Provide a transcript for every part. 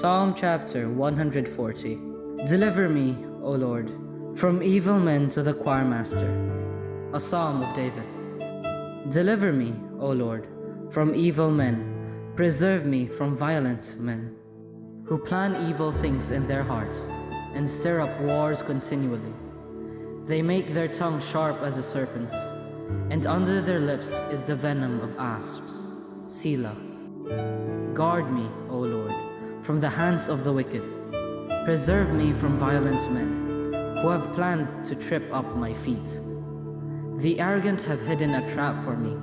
Psalm chapter 140 Deliver me, O Lord, from evil men to the choirmaster. A psalm of David. Deliver me, O Lord, from evil men. Preserve me from violent men, who plan evil things in their hearts and stir up wars continually. They make their tongue sharp as a serpent's, and under their lips is the venom of asps. Selah. Guard me, O Lord, from the hands of the wicked. Preserve me from violent men, who have planned to trip up my feet. The arrogant have hidden a trap for me,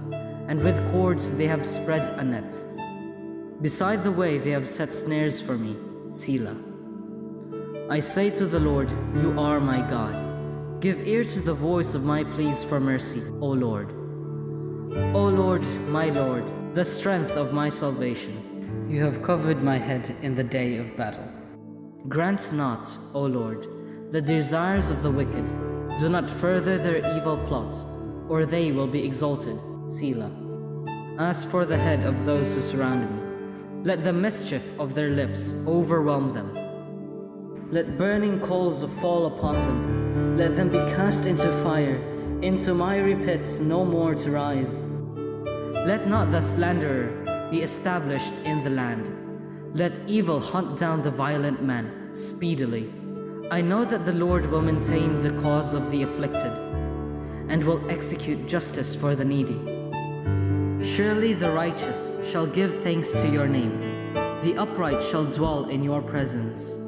and with cords they have spread a net. Beside the way they have set snares for me, Selah. I say to the Lord, You are my God. Give ear to the voice of my pleas for mercy, O Lord. O Lord, my Lord, the strength of my salvation, you have covered my head in the day of battle. Grant not, O Lord, the desires of the wicked. Do not further their evil plot, or they will be exalted, Selah. As for the head of those who surround me, let the mischief of their lips overwhelm them. Let burning coals fall upon them. Let them be cast into fire, into miry pits no more to rise. Let not the slanderer be established in the land. Let evil hunt down the violent man speedily. I know that the Lord will maintain the cause of the afflicted and will execute justice for the needy. Surely the righteous shall give thanks to your name. The upright shall dwell in your presence.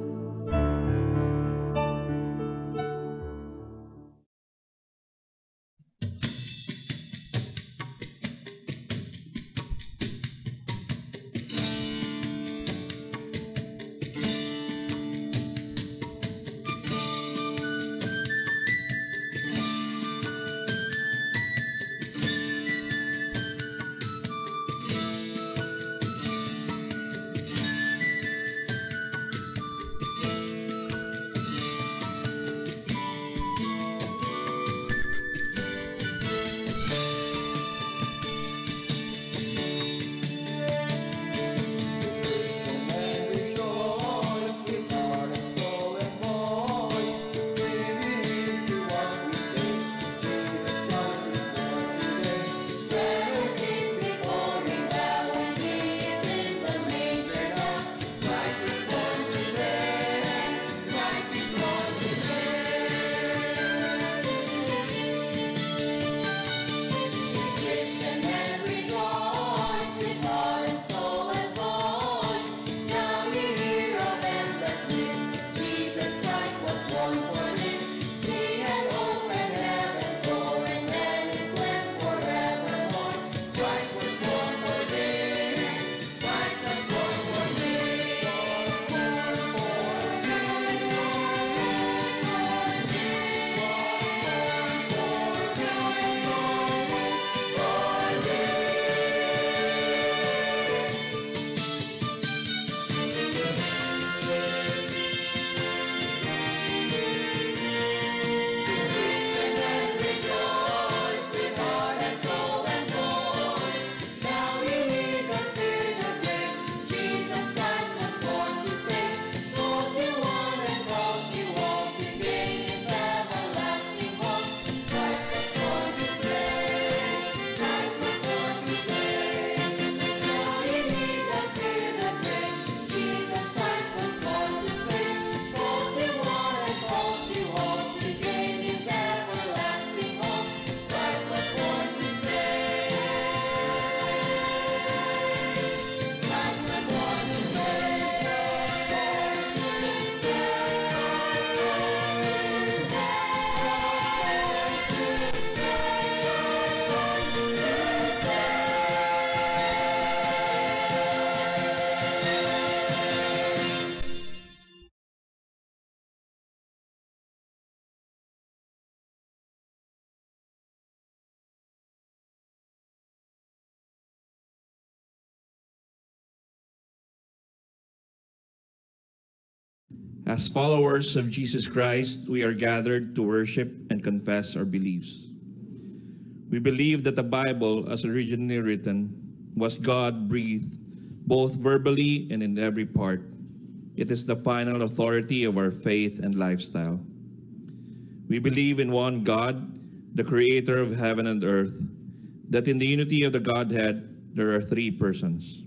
As followers of Jesus Christ, we are gathered to worship and confess our beliefs. We believe that the Bible, as originally written, was God breathed, both verbally and in every part. It is the final authority of our faith and lifestyle. We believe in one God, the creator of heaven and earth, that in the unity of the Godhead there are three persons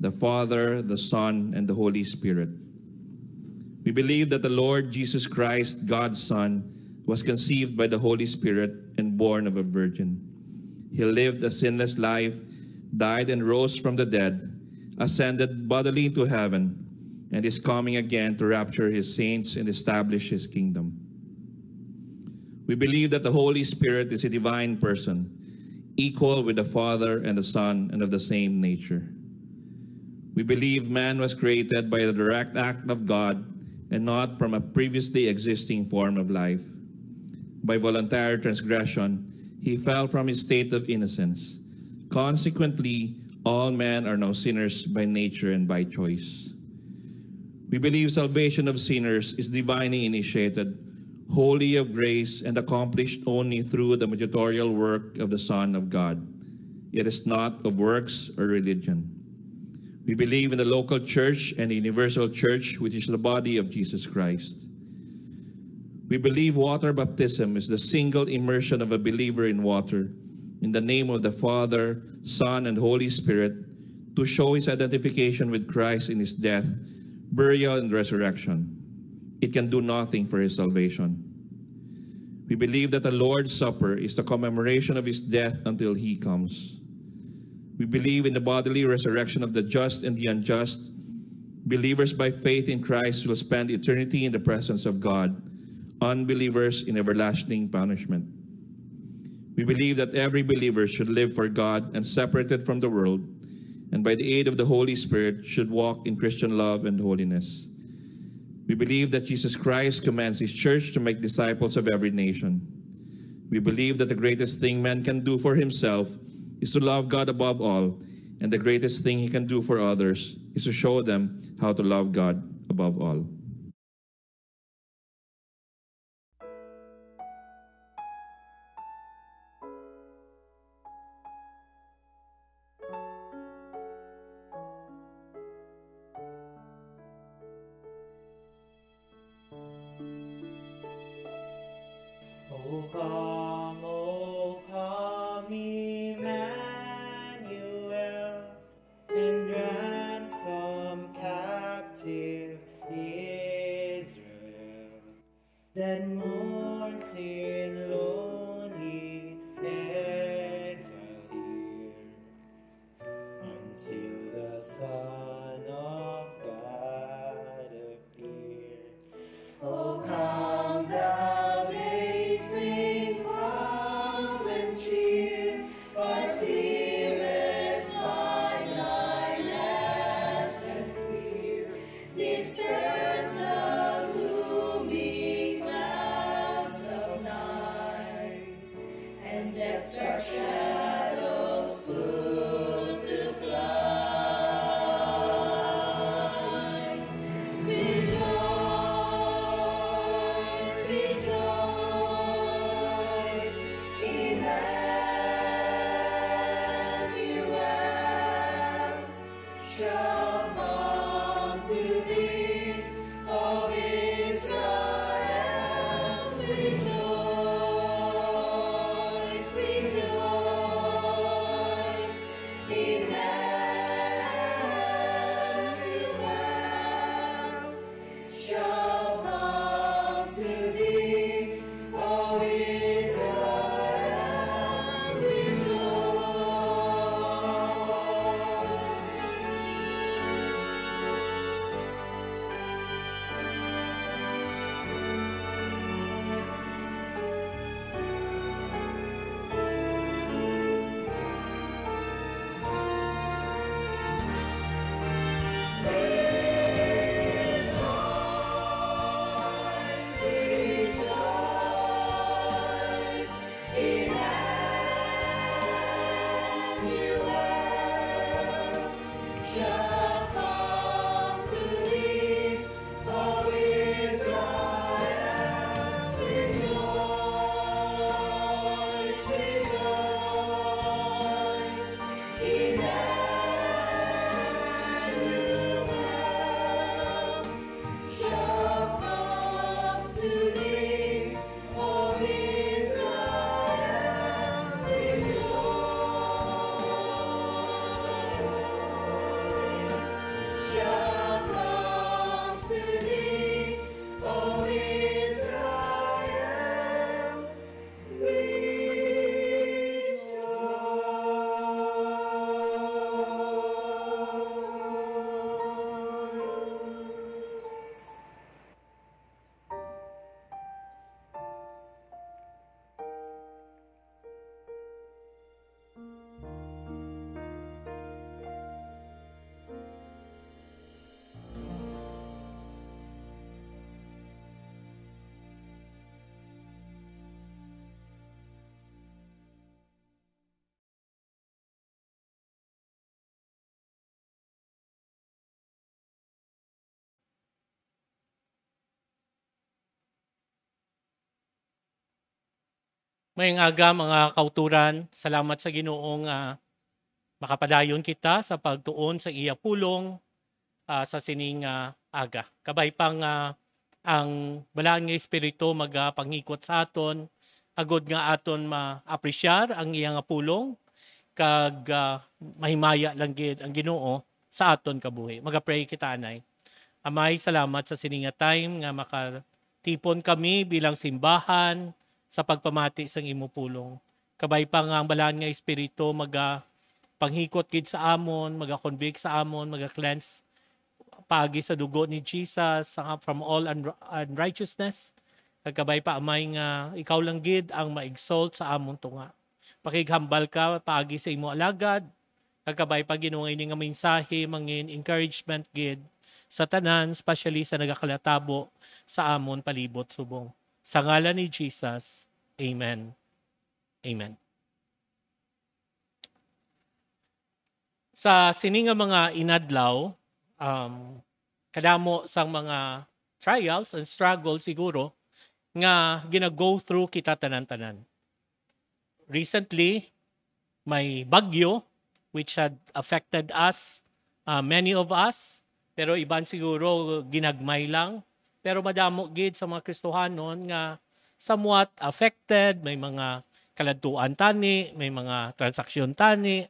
the Father, the Son, and the Holy Spirit. We believe that the Lord Jesus Christ, God's Son, was conceived by the Holy Spirit and born of a virgin. He lived a sinless life, died and rose from the dead, ascended bodily into heaven, and is coming again to rapture his saints and establish his kingdom. We believe that the Holy Spirit is a divine person, equal with the Father and the Son and of the same nature. We believe man was created by the direct act of God and not from a previously existing form of life. By voluntary transgression, he fell from his state of innocence. Consequently, all men are now sinners by nature and by choice. We believe salvation of sinners is divinely initiated, wholly of grace, and accomplished only through the mediatorial work of the Son of God. It is not of works or religion. We believe in the local church and the universal church, which is the body of Jesus Christ. We believe water baptism is the single immersion of a believer in water in the name of the Father, Son, and Holy Spirit to show his identification with Christ in his death, burial, and resurrection. It can do nothing for his salvation. We believe that the Lord's Supper is the commemoration of his death until he comes. We believe in the bodily resurrection of the just and the unjust. Believers by faith in Christ will spend eternity in the presence of God. Unbelievers in everlasting punishment. We believe that every believer should live for God and separated from the world, and by the aid of the Holy Spirit should walk in Christian love and holiness. We believe that Jesus Christ commands his church to make disciples of every nation. We believe that the greatest thing man can do for himself is to love God above all, and the greatest thing he can do for others is to show them how to love God above all. Mayang aga mga kauturan, salamat sa Ginoong uh, makapadayon kita sa pagtuon sa iya pulong uh, sa sining uh, aga. Kabay pang uh, ang balaan nga espiritu magpangikot sa aton agod nga aton ma-apresyar ang iyang pulong kag uh, mahimaya lang gid ang Ginoo sa aton kabuhi. Maga-pray kita anay. Amay, salamat sa sininga time nga makatipon kami bilang simbahan sa pagpamati sang imo pulong. Kabay pa nga ang balaan nga espiritu maga panghikot gid sa amon, maga convict sa amon, maga cleanse pagi sa dugo ni Jesus from all unrighteousness. Kagabay pa amay nga ikaw lang gid ang ma-exalt sa amon tunga. Pakighambal ka pagi sa imo alagad. Kagabay pa ginuong ini nga mensahe mangin encouragement gid sa tanan, especially sa nagakalatabo sa amon palibot subong. Sa ngalan ni Jesus, Amen. Amen. Sa sininga mga inadlaw, um, kadamo sang mga trials and struggles siguro nga gina-go through kita tanan-tanan. Recently, may bagyo which had affected us, uh, many of us, pero iban siguro ginagmay lang pero madamo gid sa mga Kristohanon nga somewhat affected, may mga kaladtuan tani, may mga transaksyon tani,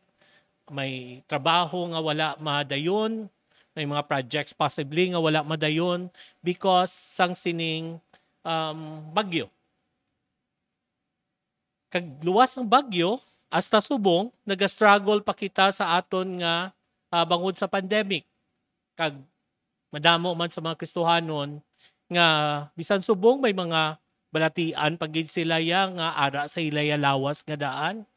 may trabaho nga wala madayon, may mga projects possibly nga wala madayon because sang sining um, bagyo. Kag luwas ang bagyo, hasta subong, nag-struggle pa kita sa aton nga uh, bangod sa pandemic. Kag madamo man sa mga Kristohanon nga bisan subong may mga balatian pagid sila ya nga ara sa ilaya lawas nga daan.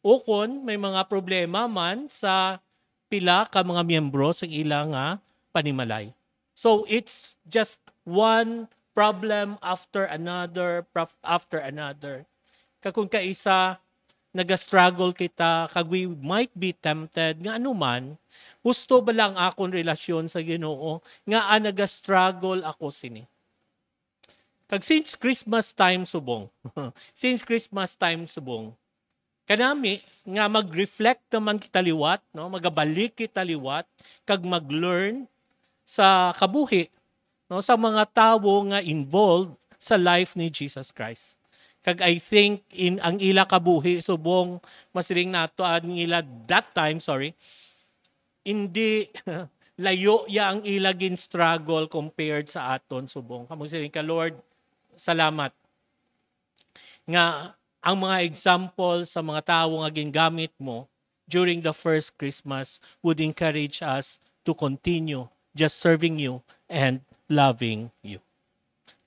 Ukon may mga problema man sa pila ka mga miyembro sa ilang nga panimalay. So it's just one problem after another, after another. Kakung kaisa nag-struggle kita kag we might be tempted nga anuman gusto ba lang akong relasyon sa Ginoo nga an nag-struggle ako sini. Kag since Christmas time subong since Christmas time subong kanami nga mag-reflect naman kita liwat no? Magabalik kita liwat kag mag-learn sa kabuhi no? Sa mga tawo nga involved sa life ni Jesus Christ Kag I think in ang ila kabuhi subong masiling nato ang ila that time, sorry, hindi layo ya ang ila gin struggle compared sa aton subong. Kamo siling ka Lord, salamat nga ang mga example sa mga tawo nga gingamit mo during the first Christmas would encourage us to continue just serving you and loving you.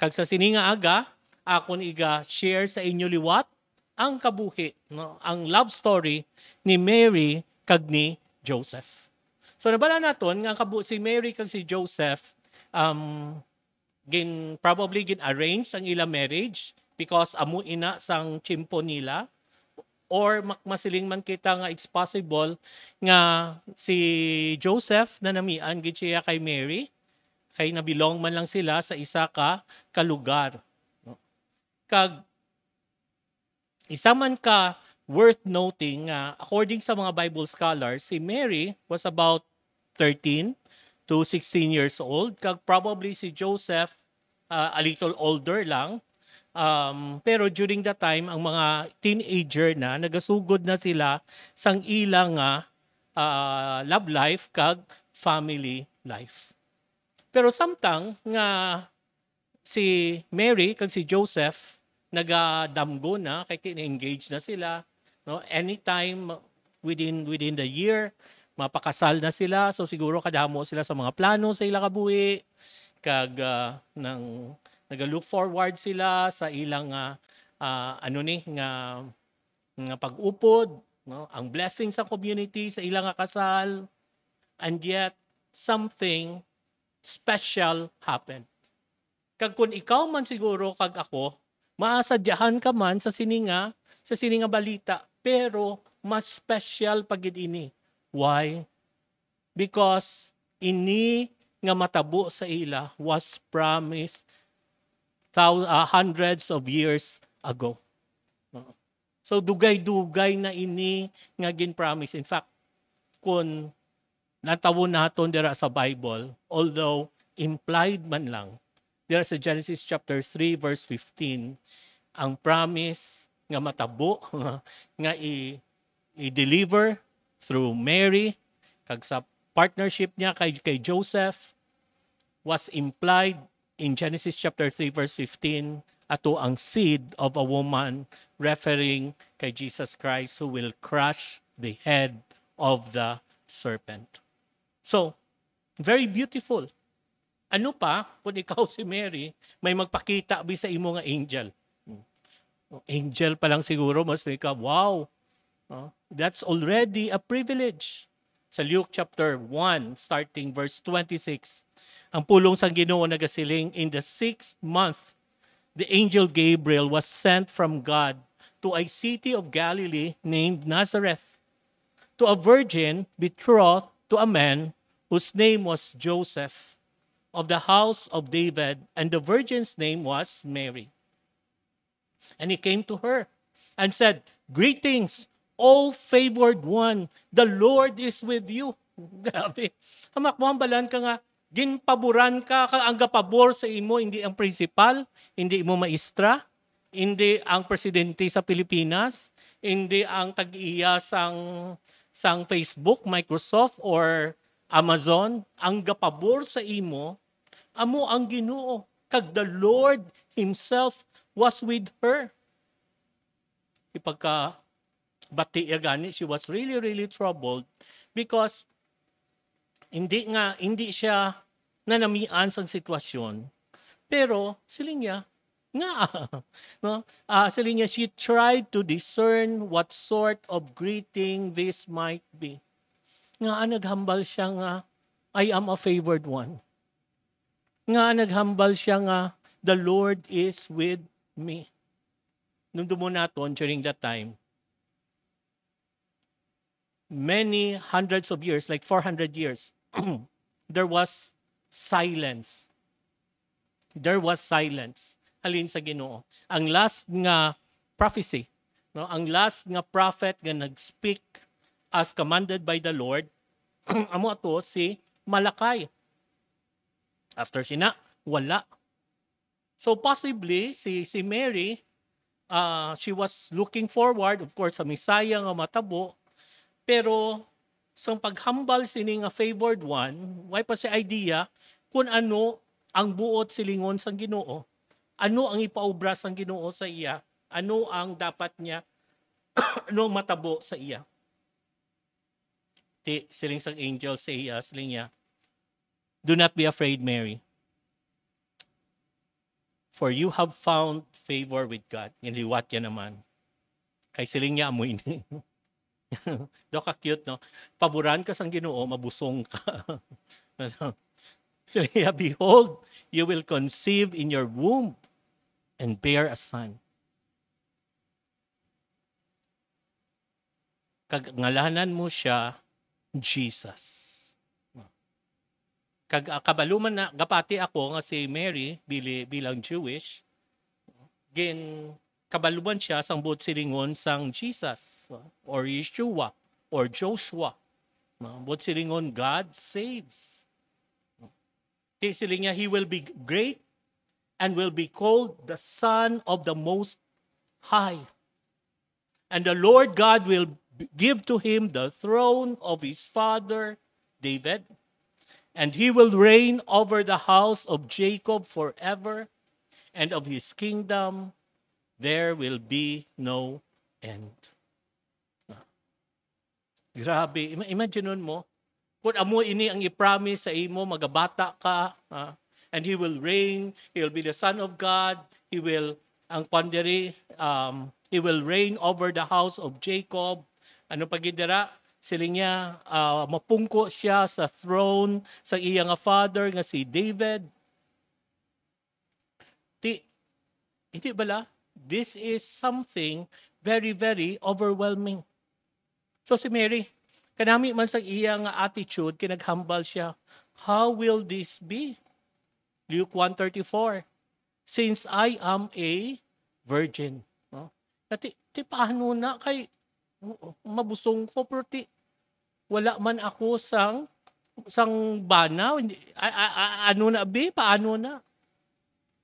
Kag sa sininga aga, akon iga share sa inyo liwat ang kabuhi, no? ang love story ni Mary kag ni Joseph. So nabala naton nga kabu si Mary kag si Joseph um gin probably gin arrange ang ila marriage because amo ina sang chimpo nila or masiling man kita nga it's possible nga si Joseph na namian gid siya kay Mary kay nabilong man lang sila sa isa ka kalugar kag isa man ka worth noting nga uh, according sa mga Bible scholars si Mary was about 13 to 16 years old kag probably si Joseph uh, a little older lang. Um, pero during that time ang mga teenager na nagasugod na sila sang ilang nga uh, love life kag family life. Pero samtang nga si Mary kag si Joseph nagadamgo na kay kina-engage na sila no? Anytime within within the year mapakasal na sila. So siguro kadamo sila sa mga plano sa ila kabuhi. Kag uh, nang naga-look forward sila sa ilang uh, uh, ano ni nga nga pag-upod no? Ang blessing sa community sa ilang kasal and yet something special happened. Kag kun ikaw man siguro kag ako maasadyahan ka man sa sininga, sa sininga balita, pero mas special pagid ini. Why? Because ini nga matabo sa ila was promised thousands, uh, hundreds of years ago. So dugay-dugay na ini nga gin-promise. In fact, kung natawon naton dira sa Bible, although implied man lang, dira sa Genesis chapter 3 verse 15, ang promise nga matabo nga i i-deliver through Mary kag sa partnership niya kay kay Joseph was implied in Genesis chapter 3 verse 15 ato ang seed of a woman referring kay Jesus Christ who will crush the head of the serpent. So, very beautiful. Ano pa, kung ikaw si Mary, may magpakita bi sa imo nga angel. Angel pa lang siguro, mas ikaw, wow, Oh, that's already a privilege. Sa Luke chapter 1, starting verse 26, ang pulong sa Ginoo nagasiling, in the sixth month, the angel Gabriel was sent from God to a city of Galilee named Nazareth, to a virgin betrothed to a man whose name was Joseph, of the house of David, and the virgin's name was Mary. And he came to her and said, Greetings, O favored one, the Lord is with you. Grabe. Hamakmuhan balan ka nga, ginpaboran ka ang gapabor sa imo, hindi ang principal, hindi imo maestra, hindi ang presidente sa Pilipinas, hindi ang tag-iya sang, sang Facebook, Microsoft, or Amazon, ang gapabor sa imo, amo ang ginoo. Kag the Lord Himself was with her. Ipagka bati gani she was really really troubled because hindi nga hindi siya nanamian sa sitwasyon pero siling niya nga no uh, siling niya she tried to discern what sort of greeting this might be nga naghambal siya nga I am a favored one nga naghambal siya nga the Lord is with me nung dumo naton during that time many hundreds of years, like 400 years, there was silence. There was silence. Halin sa Ginoo. Ang last nga prophecy, no, ang last nga prophet nga nag-speak as commanded by the Lord, amo ato si Malakay. After sina, wala. So possibly si si Mary uh, she was looking forward of course sa Messiah nga matabo pero sa paghambal sini nga favored one, why pa si idea kung ano ang buot silingon sang Ginoo, ano ang ipaubra sang Ginoo sa iya, ano ang dapat niya ano matabo sa iya. Ti siling sang angel sa iya, siling niya, Do not be afraid, Mary. For you have found favor with God. Niliwat yan naman. Kay siling niya amoy ni. Do ka cute, no? Paboran ka sang ginoo, mabusong ka. so, yeah, behold, you will conceive in your womb and bear a son. Kagngalanan mo siya, Jesus. Kag kabaluman na gapati ako nga si Mary bili, bilang Jewish, gin kabaluban siya sang buot silingon sang Jesus or Yeshua or Joshua. Buot silingon, God saves. Ti niya, He will be great and will be called the Son of the Most High. And the Lord God will give to him the throne of his father David, and he will reign over the house of Jacob forever, and of his kingdom there will be no end. Grabe. Imagine mo, kung amo ini ang i-promise sa imo, magabata ka, uh, and he will reign, he will be the son of God, he will, ang pandiri, um, he will reign over the house of Jacob. Ano pagidira? Sila niya, uh, mapungko siya sa throne sa iya nga father nga si David. Ti, hindi bala? This is something very, very overwhelming. So si Mary, kanami man sa iya nga attitude, kinaghambal siya, How will this be? Luke 1.34 Since I am a virgin. No? Ati, ti paano na kay mabusong ko pero wala man ako sang sang banaw. A, ano na be? Paano na?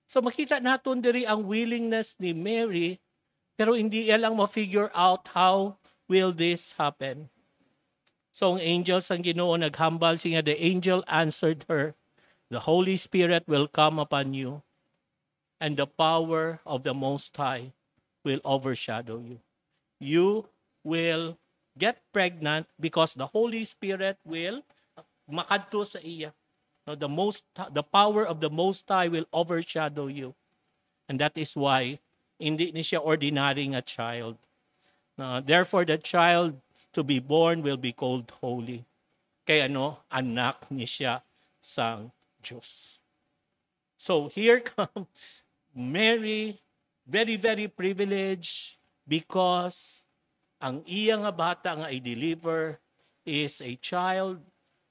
So makita naton diri ang willingness ni Mary pero hindi lang ma-figure out how will this happen. So ang angel sang Ginoo naghambal siya the angel answered her the holy spirit will come upon you and the power of the most high will overshadow you. You will get pregnant because the Holy Spirit will makadto sa iya. No, the most the power of the Most High will overshadow you. And that is why hindi ni siya ordinary nga child. No, therefore the child to be born will be called holy. Kaya ano, anak ni siya sang Diyos. So here come Mary, very, very privileged because ang iya nga bata nga i-deliver is a child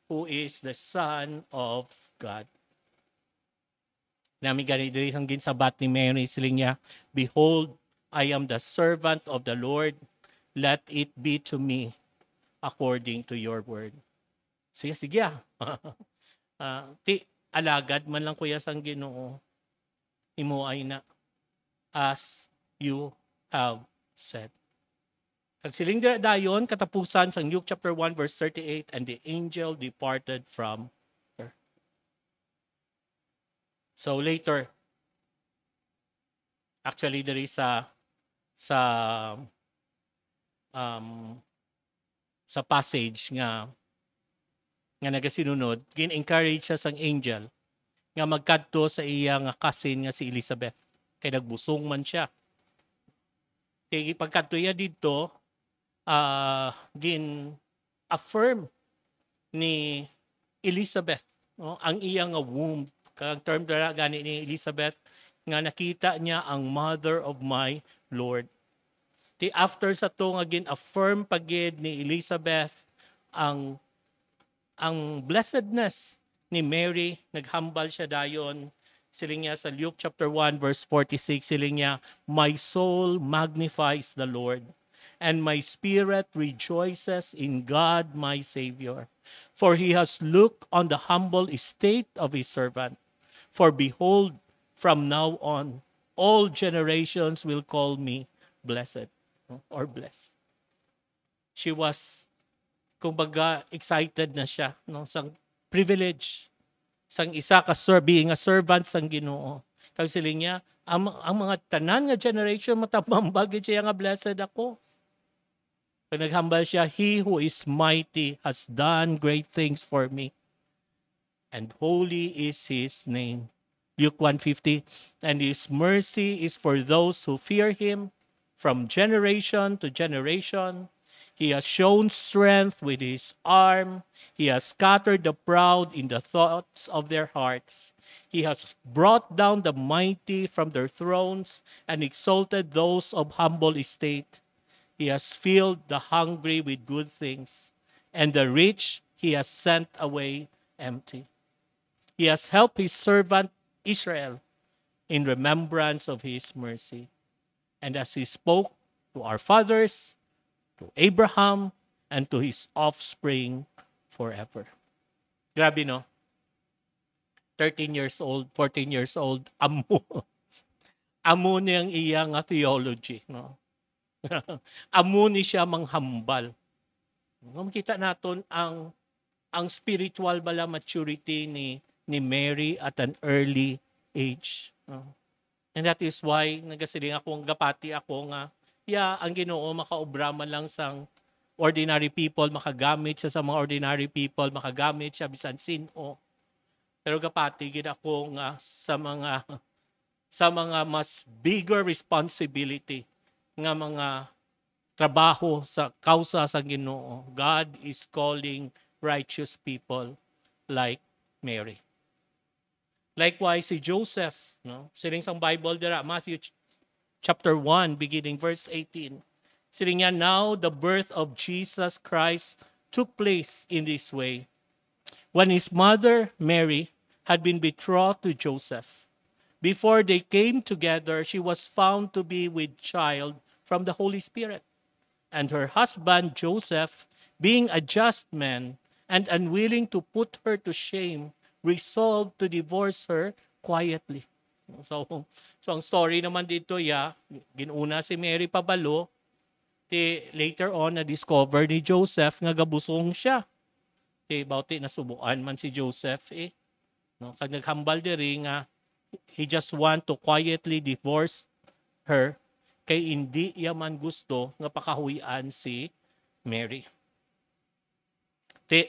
who is the son of God. Nami gani diri sang ginsabat ni Mary siling niya, Behold, I am the servant of the Lord. Let it be to me according to your word. Sige, sige. ah. Ah, ti alagad man lang kuya sang Ginoo. Imo ay na as you have said. Pagsiling dayon, katapusan sa Luke chapter 1 verse 38, and the angel departed from her. So later, actually there is sa sa um, sa passage nga nga nagasinunod, gin-encourage siya sang angel nga magkadto sa iya nga cousin nga si Elizabeth. Kay nagbusong man siya. Kay pagkadto iya didto, uh, gin affirm ni Elizabeth no? Ang iyang womb. Kag term dara gani ni Elizabeth nga nakita niya ang mother of my Lord. Ti after sa to nga gin affirm pagid ni Elizabeth ang ang blessedness ni Mary naghambal siya dayon. Siling niya sa Luke chapter 1 verse 46 siling niya my soul magnifies the Lord and my spirit rejoices in God my Savior. For he has looked on the humble estate of his servant. For behold, from now on, all generations will call me blessed or blessed. She was, kumbaga, excited na siya, no? sang privilege, sang isa ka ser being a servant sang Ginoo. Siling niya, ang, ang mga tanan nga generation matamambal siya nga blessed ako. Pag naghambal siya, He who is mighty has done great things for me. And holy is His name. Luke 150, and His mercy is for those who fear Him from generation to generation. He has shown strength with His arm. He has scattered the proud in the thoughts of their hearts. He has brought down the mighty from their thrones and exalted those of humble estate. He has filled the hungry with good things, and the rich he has sent away empty. He has helped his servant Israel in remembrance of his mercy. And as he spoke to our fathers, to Abraham, and to his offspring forever. Grabe, no? 13 years old, 14 years old, amo. amo niyang iyang theology, no? amo ni siya manghambal. Makita naton ang ang spiritual bala maturity ni ni Mary at an early age. No? And that is why nagasiling ako gapati ako nga yeah, ang Ginoo makaobra man lang sang ordinary people, makagamit siya sa mga ordinary people, makagamit siya bisan sino. Pero gapati gid ako nga sa mga sa mga mas bigger responsibility nga mga trabaho sa kausa sa Ginoo. God is calling righteous people like Mary. Likewise si Joseph, no? Siling sang Bible dira Matthew ch- chapter 1 beginning verse 18. Siling niya now the birth of Jesus Christ took place in this way. When his mother Mary had been betrothed to Joseph, before they came together, she was found to be with child from the Holy Spirit. And her husband, Joseph, being a just man and unwilling to put her to shame, resolved to divorce her quietly. So, so ang story naman dito, ya, ginuna si Mary pabalo, ti later on na discover ni Joseph nga gabusong siya. Ti bauti nasubuan man si Joseph eh. No, kag naghambal diri nga he just want to quietly divorce her kay hindi iya man gusto nga pakahuyan si Mary. Ti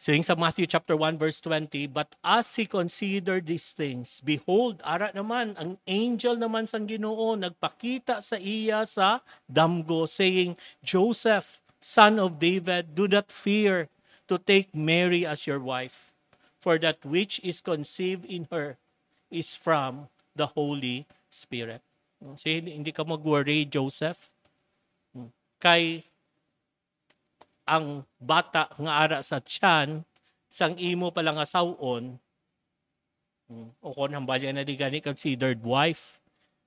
Saying sa Matthew chapter 1 verse 20, But as he considered these things, behold, ara naman, ang angel naman sang ginoo, nagpakita sa iya sa damgo, saying, Joseph, son of David, do not fear to take Mary as your wife, for that which is conceived in her is from the Holy Spirit. So, hindi ka mag-worry, Joseph. Kay ang bata nga ara sa tiyan sang imo pa lang asawon mm, o kon hambalya na di gani considered wife.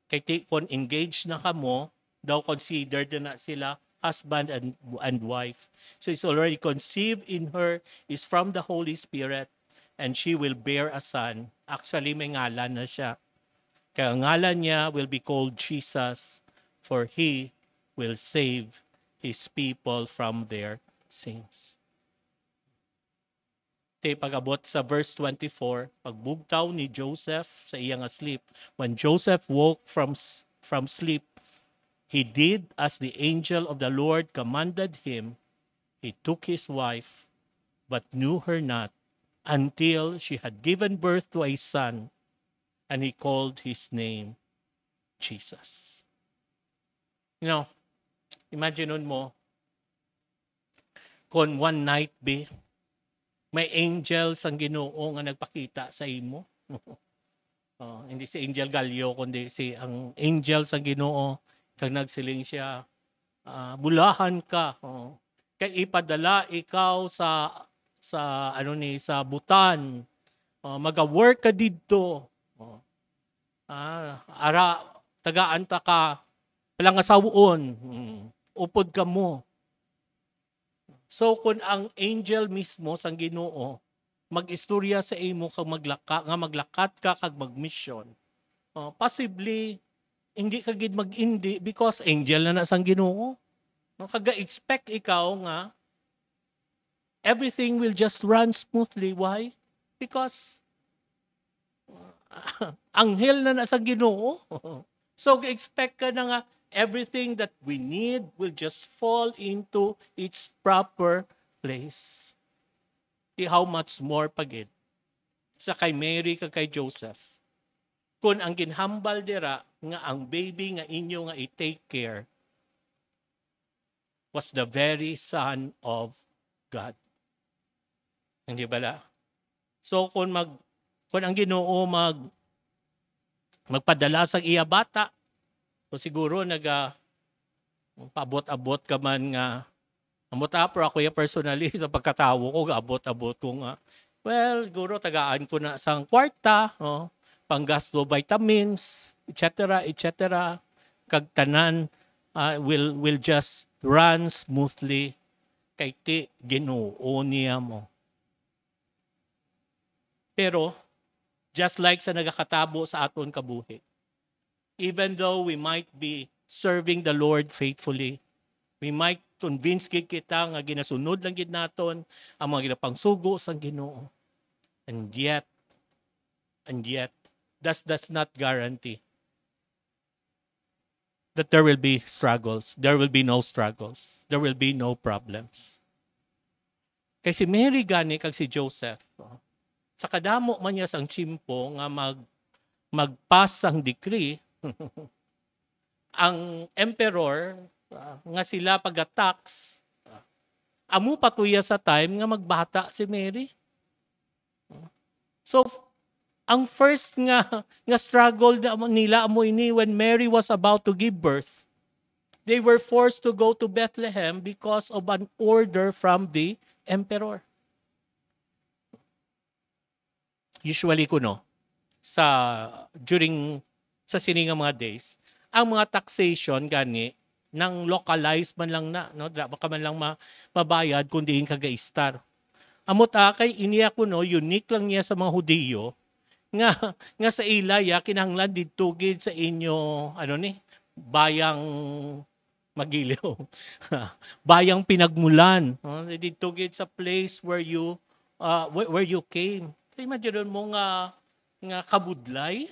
Kay ti kon engaged na kamo daw considered na sila husband and and wife. So it's already conceived in her is from the Holy Spirit and she will bear a son. Actually may ngalan na siya kaya ang ngalan niya will be called Jesus for he will save his people from their sins. Te pagabot sa verse 24, pagbugtaw ni Joseph sa iyang asleep. When Joseph woke from from sleep, he did as the angel of the Lord commanded him. He took his wife, but knew her not until she had given birth to a son, and he called his name Jesus. You know, imagine mo, kon one night be may angels ang Ginoo nga nagpakita sa imo. oh, hindi si Angel Galio kundi si ang angel sa Ginoo kag nagsiling siya uh, bulahan ka oh. kay ipadala ikaw sa sa ano ni sa butan oh, maga-work ka didto. Ah, ara tagaan ta ka palangasawon hmm. upod ka mo So kung ang angel mismo sang Ginoo magistorya sa imo kag maglaka nga maglakat ka kag magmission. Uh, possibly hindi ka gid mag-indi because angel na na sang Ginoo. No, kaga expect ikaw nga everything will just run smoothly. Why? Because anghel na na sa Ginoo. so expect ka na nga everything that we need will just fall into its proper place. See how much more pagid sa kay Mary kag kay Joseph. Kung ang ginhambal dira nga ang baby nga inyo nga i-take care was the very son of God. Hindi bala? So kung mag kung ang Ginoo mag magpadala sa iya bata So siguro nag uh, paabot-abot ka man nga Amot apro ako ya personally sa pagkatawo ko, abot-abot ko nga. Well, siguro tagaan ko na sang kwarta, no? panggasto vitamins, etc., etc. Kag tanan uh, will will just run smoothly kay ti Ginoo niya mo. Pero just like sa nagakatabo sa aton kabuhi, even though we might be serving the Lord faithfully, we might convince gid kita nga ginasunod lang gid naton ang mga ginapangsugo sang Ginoo. And yet, and yet, does does not guarantee that there will be struggles. There will be no struggles. There will be no problems. Kay si Mary gani kag si Joseph, oh, sa kadamo man niya sang chimpo nga mag magpass ang decree ang emperor uh, nga sila pag-tax uh, amu patuya sa time nga magbata si Mary. So ang first nga nga struggle nila amo ini when Mary was about to give birth. They were forced to go to Bethlehem because of an order from the emperor. Usually kuno sa during sa sininga mga days, ang mga taxation gani nang localized man lang na no dra ka man lang ma, mabayad kundi ka gaistar amot akay iniya ko no unique lang niya sa mga Hudiyo nga nga sa ilaya kinahanglan didto gid sa inyo ano ni bayang magiliw bayang pinagmulan no? didto gid sa place where you uh, where, where you came imagine mo nga nga kabudlay.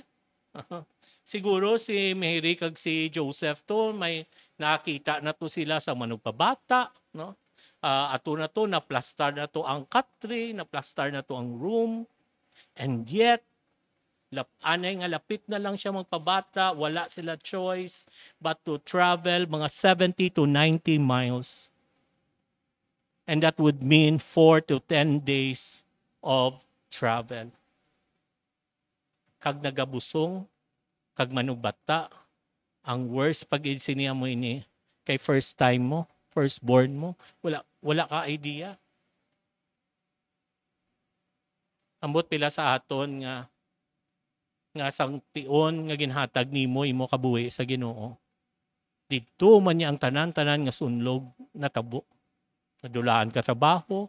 Siguro si Mary kag si Joseph to may nakita na to sila sa manugpabata no? Uh, ato na to na plaster na to ang country na plaster na to ang room. And yet lap, anay nga lapit na lang siya magpabata wala sila choice but to travel mga 70 to 90 miles. And that would mean 4 to 10 days of travel kag nagabusong, kag manugbata, ang worst pag siniya mo ini kay first time mo, first born mo, wala wala ka idea. Ambot pila sa aton nga nga sang tion nga ginhatag nimo imo kabuhi sa Ginoo. Didto man niya ang tanan-tanan nga sunlog natabo. Nadulaan ka trabaho,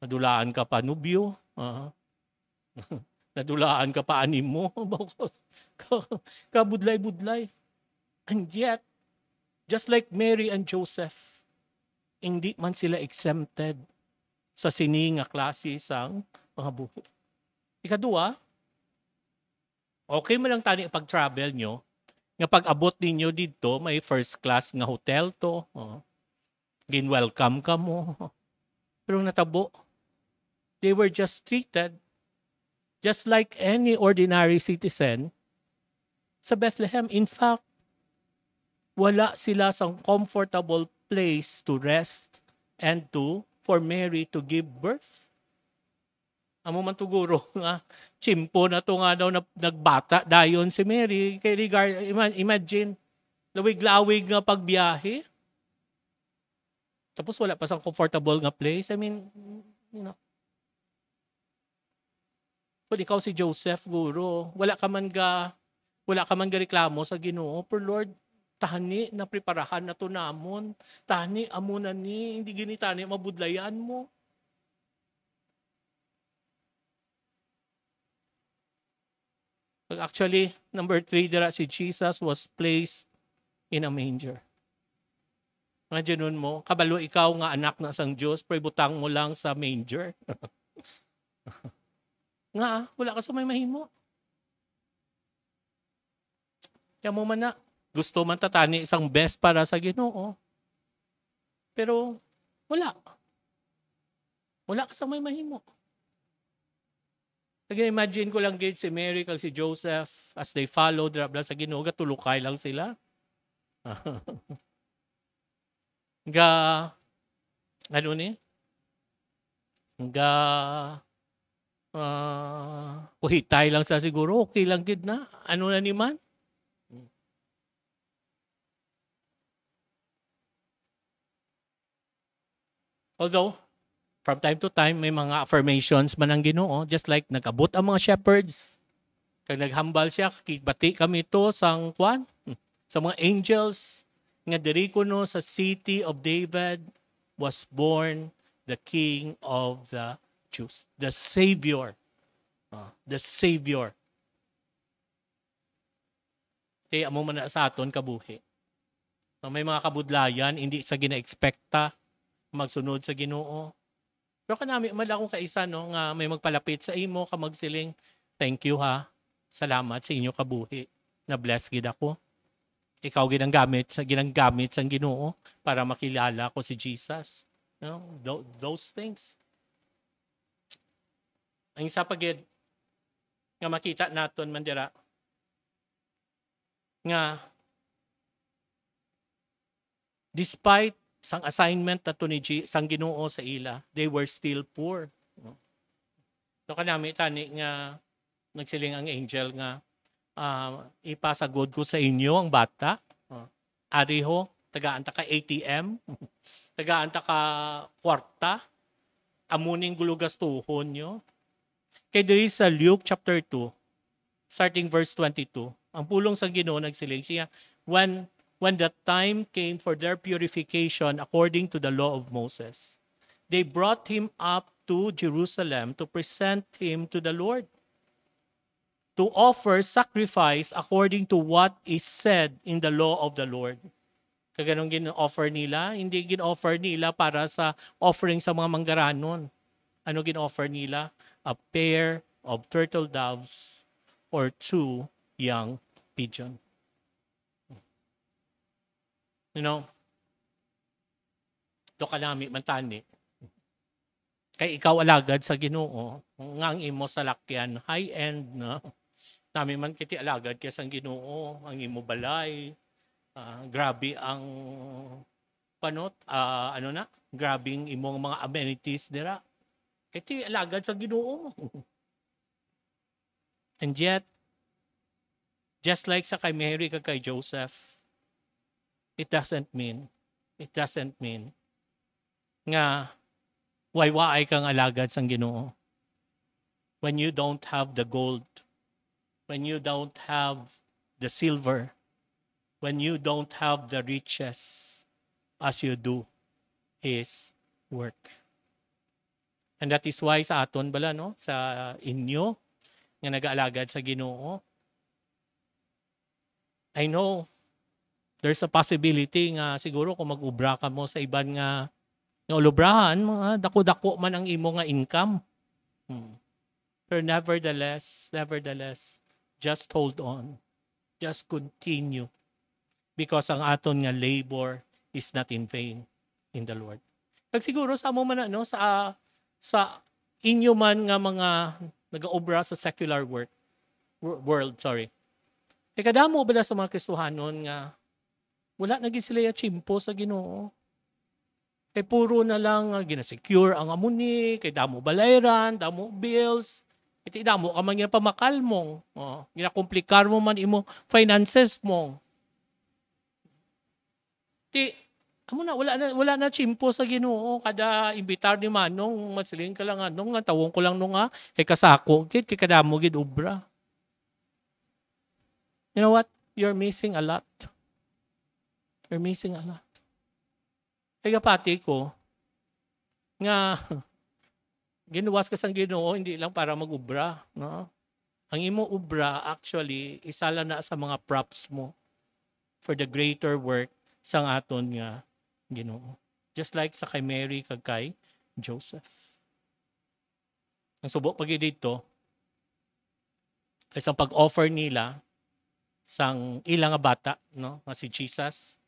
nadulaan ka panubyo, uh, nadulaan ka pa anim mo. Kabudlay-budlay. And yet, just like Mary and Joseph, hindi man sila exempted sa sini nga klase sang mga buhi. Ikadua, okay mo lang tani pag-travel nyo, nga pag-abot ninyo dito, may first class nga hotel to. Oh. Gin-welcome ka mo. Pero natabo, they were just treated just like any ordinary citizen sa Bethlehem. In fact, wala sila sa comfortable place to rest and to for Mary to give birth. Amo man tuguro nga chimpo na to nga daw na, nagbata dayon si Mary kay regard imagine lawig-lawig nga pagbiyahe. Tapos wala pa sang comfortable nga place. I mean, you know, kung ikaw si Joseph, guro, wala ka man ga, wala ka man ga reklamo sa ginoo, for Lord, tahani na preparahan na to namon. Tahani amuna ni, hindi gini tani mabudlayan mo. Actually, number three, dira si Jesus was placed in a manger. Nga nun mo, kabalo ikaw nga anak na sang Diyos, pero butang mo lang sa manger. Nga, wala ka sa may mahimo. Kaya mo man na, gusto man tatani isang best para sa ginoo. Pero, wala. Wala ka sa may mahimo. Nag-imagine ko lang gate si Mary kag si Joseph as they followed rabla sa Ginoo gatulukay lang sila. ga ano ni? Ga uh, kuhitay lang sa siguro, okay lang gid na. Ano na ni man? Although, from time to time, may mga affirmations man ang ginoo, just like nagabot ang mga shepherds. Kag naghambal siya, kibati kami to sang kwan, sa mga angels, nga diri kuno sa city of David was born the king of the Jews. The Savior. Uh, the Savior. Kaya amo man na sa aton kabuhi. Uh, may mga kabudlayan, hindi sa gina-expecta magsunod sa Ginoo. Pero kanami man akong kaisa no nga may magpalapit sa imo ka magsiling, thank you ha. Salamat sa inyo kabuhi. Na bless gid ako. Ikaw ginang gamit sa ginang gamit sa Ginoo para makilala ko si Jesus. No? Those things. Ang isa pagid nga makita naton mandira nga despite sang assignment na to ni G, sang Ginoo sa ila, they were still poor. So kanami tani nga nagsiling ang angel nga uh, ipasagod ko sa inyo ang bata. Uh, ariho, tagaanta ka ATM, tagaanta ka kwarta, amuning gulugastuhon nyo, Kay diri sa Luke chapter 2, starting verse 22, Ang pulong sa Ginoo nagsiling siya when when the time came for their purification according to the law of Moses. They brought him up to Jerusalem to present him to the Lord. To offer sacrifice according to what is said in the law of the Lord. Kaganong gin-offer nila, hindi gin-offer nila para sa offering sa mga manggaranon. Ano gin-offer nila? A pair of turtle doves or two young pigeon. You know, to kalami mantani. Kay ikaw alagad sa Ginoo, nga ang imo sa lakyan, high end na. Nami man kiti alagad kaya sa Ginoo, ang imo balay. ah, grabe ang panot, ah, ano na, grabe ang imong mga amenities dira. Kiti alagad sa Ginoo. And yet, just like sa kay Mary kag kay Joseph, it doesn't mean, it doesn't mean nga waywaay kang alagad sang Ginoo. When you don't have the gold, when you don't have the silver, when you don't have the riches as you do his work. And that is why sa aton bala no sa inyo nga nag-aalagad sa Ginoo. I know there's a possibility nga siguro kung mag-ubra ka mo sa iban nga nga ulubrahan, mga dako-dako man ang imo nga income. Hmm. Pero nevertheless, nevertheless, just hold on. Just continue. Because ang aton nga labor is not in vain in the Lord. Kag siguro sa mo man no sa sa inyo man nga mga nagaobra sa secular work wor- world, sorry. E kadamo bala sa mga Kristohanon nga wala na sila ya sa Ginoo. Kay puro na lang uh, ginasecure ang amuni, kay damo balayran, damo bills, iti damo ka man nga pamakal mo. Oh, ginakomplikar mo man imo finances mo. Ti amo na wala na wala na chimpo sa Ginoo kada imbitar ni Manong masiling ka lang anong nga tawong ko lang nung nga kay kasako gid kay kadamo gid ubra. You know what? You're missing a lot. You're missing a lot. Kaya pati ko, nga, ginuwas ka sa Ginoo, hindi lang para mag-ubra. No? Ang imo ubra, actually, isa lang na sa mga props mo for the greater work sa aton nga Ginoo. Just like sa kay Mary kag kay Joseph. Ang subo pag dito, isang pag-offer nila sang ilang nga bata, no, nga si Jesus.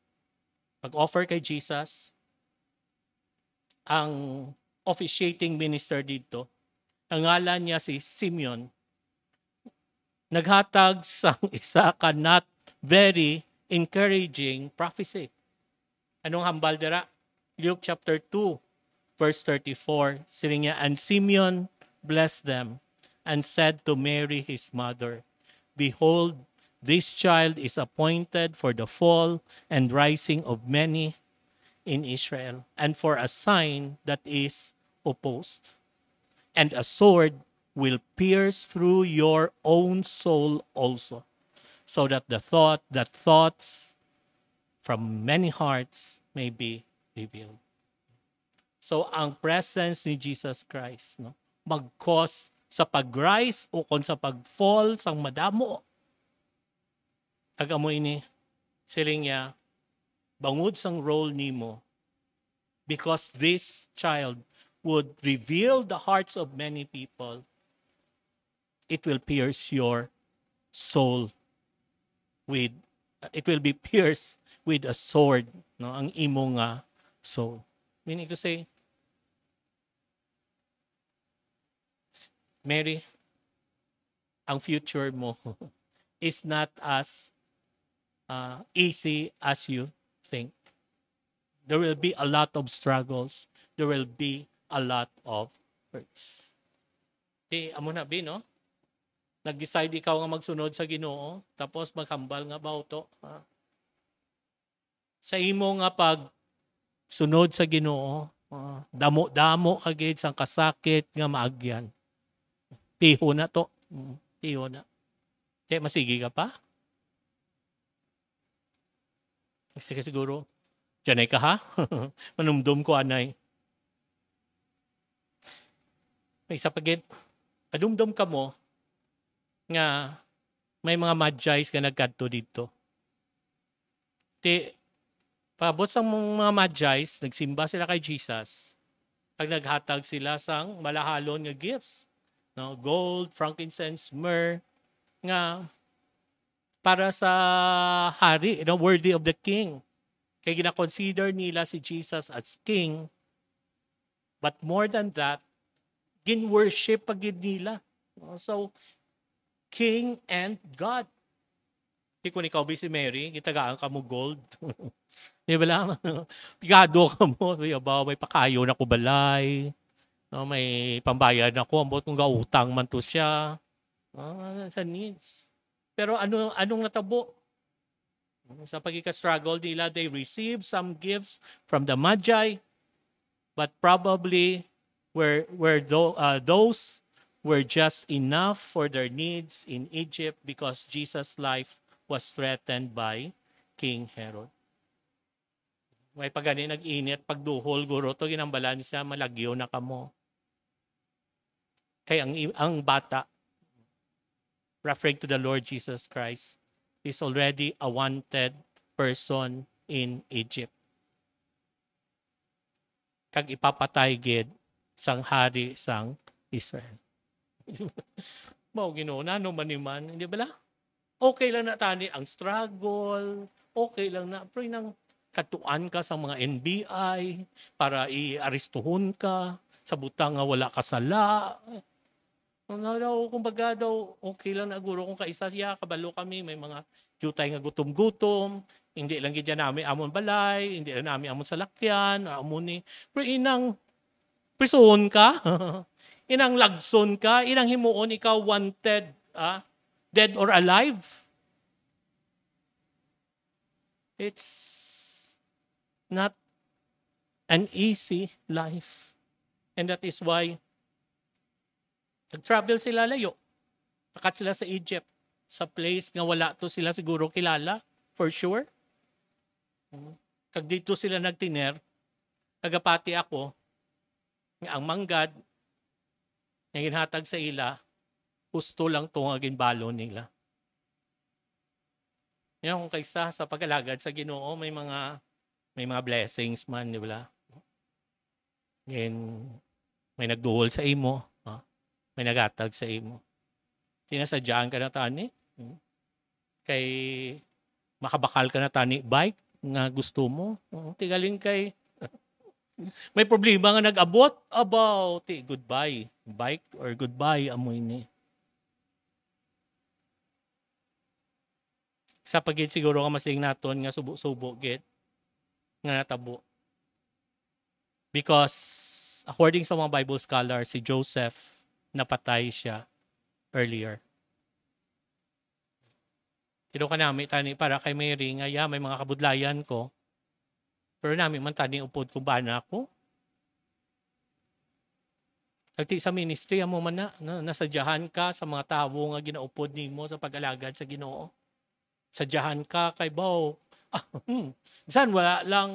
Pag-offer kay Jesus, ang officiating minister dito, ang ngalan niya si Simeon, naghatag sa isa ka not very encouraging prophecy. Anong hambal dira? Luke chapter 2, verse 34. Siling niya, And Simeon blessed them and said to Mary his mother, Behold, this child is appointed for the fall and rising of many in Israel, and for a sign that is opposed. And a sword will pierce through your own soul also, so that the thought that thoughts from many hearts may be revealed. So ang presence ni Jesus Christ, no, mag-cause sa pag-rise o kon sa pag-fall sang madamo. Agamo ini, siling niya, bangod sang role nimo because this child would reveal the hearts of many people it will pierce your soul with it will be pierced with a sword no ang imo nga soul meaning to say Mary ang future mo is not as uh, easy as you think. There will be a lot of struggles. There will be a lot of hurts. Di, amo na, Bi, no? Nag-decide ikaw nga magsunod sa ginoo, tapos maghambal nga ba to? Ha? Sa imo nga pag sunod sa ginoo, ah, damo-damo kagid sang kasakit nga maagyan. Piho na to. Mm, Piho na. Kaya masigi ka pa? Sige siguro, Diyan ka ha? Manumdum ko anay. May isa pagit, kadumdum ka mo, nga may mga madjais nga nagkadto dito. Ti, Paabot sa mga Magyais, nagsimba sila kay Jesus. Pag naghatag sila sang malahalon nga gifts. No? Gold, frankincense, myrrh, nga para sa hari, you know, worthy of the king. Kaya gina-consider nila si Jesus as king. But more than that, gin-worship pagid nila. So, king and God. Di ko ni si Mary, gitagaan ka mo gold. Di ba lang? Pigado ka mo. Ba, may pakayo na ko balay. No, may pambayad na ko. Ambot kung gautang man to siya. Ah, sa needs. Pero ano anong natabo? Sa pagkika-struggle nila, they receive some gifts from the Magi, but probably were, were th- uh, those were just enough for their needs in Egypt because Jesus' life was threatened by King Herod. May pagani nag-init, pagduhol, guro, to ginambalan siya, malagyo na kamo. Kaya ang, ang bata, referring to the Lord Jesus Christ, is already a wanted person in Egypt. Kag ipapatay gid sang hari sang Israel. Mao Ginoo na no man hindi ba Okay lang na tani ang struggle, okay lang na pero nang katuan ka sa mga NBI para i-aristuhon ka sa butang nga wala ka sala. Ano daw, kumbaga daw, okay lang na guro kung kaisa siya, kabalo kami, may mga jutay nga gutom-gutom, hindi lang gidya namin amon balay, hindi lang namin amon salakyan, amon ni, pero inang prison ka, inang lagson ka, inang himuon ikaw wanted, ah, dead or alive. It's not an easy life. And that is why nag-travel sila layo. Takat sila sa Egypt. Sa place nga wala to sila siguro kilala, for sure. Kag dito sila nagtiner, nagapati ako, ang manggad, nga ginhatag sa ila, gusto lang to nga ginbalo nila. Yan kung kaysa sa pag-alagad sa ginoo, may mga may mga blessings man, di ba? And may nagduhol sa imo, ha? may nagatag sa imo. Tinasadyaan ka na tani. Hmm? Kay makabakal ka na tani bike nga gusto mo. Hmm? Tigaling kay may problema nga nag-abot about ti goodbye bike or goodbye amoy ni. Sa pagid siguro ka masing naton nga subo-subo git nga natabo. Because according sa mga Bible scholars, si Joseph napatay siya earlier. Pero ka namin tani para kay Mary nga ya, may mga kabudlayan ko. Pero namin man tani upod kung bana ako. Nagti sa ministry mo man na, na nasadyahan ka sa mga tao nga ginaupod nimo sa pag-alagad sa Ginoo. Sadyahan ka kay Bao Ah, hmm. Wala lang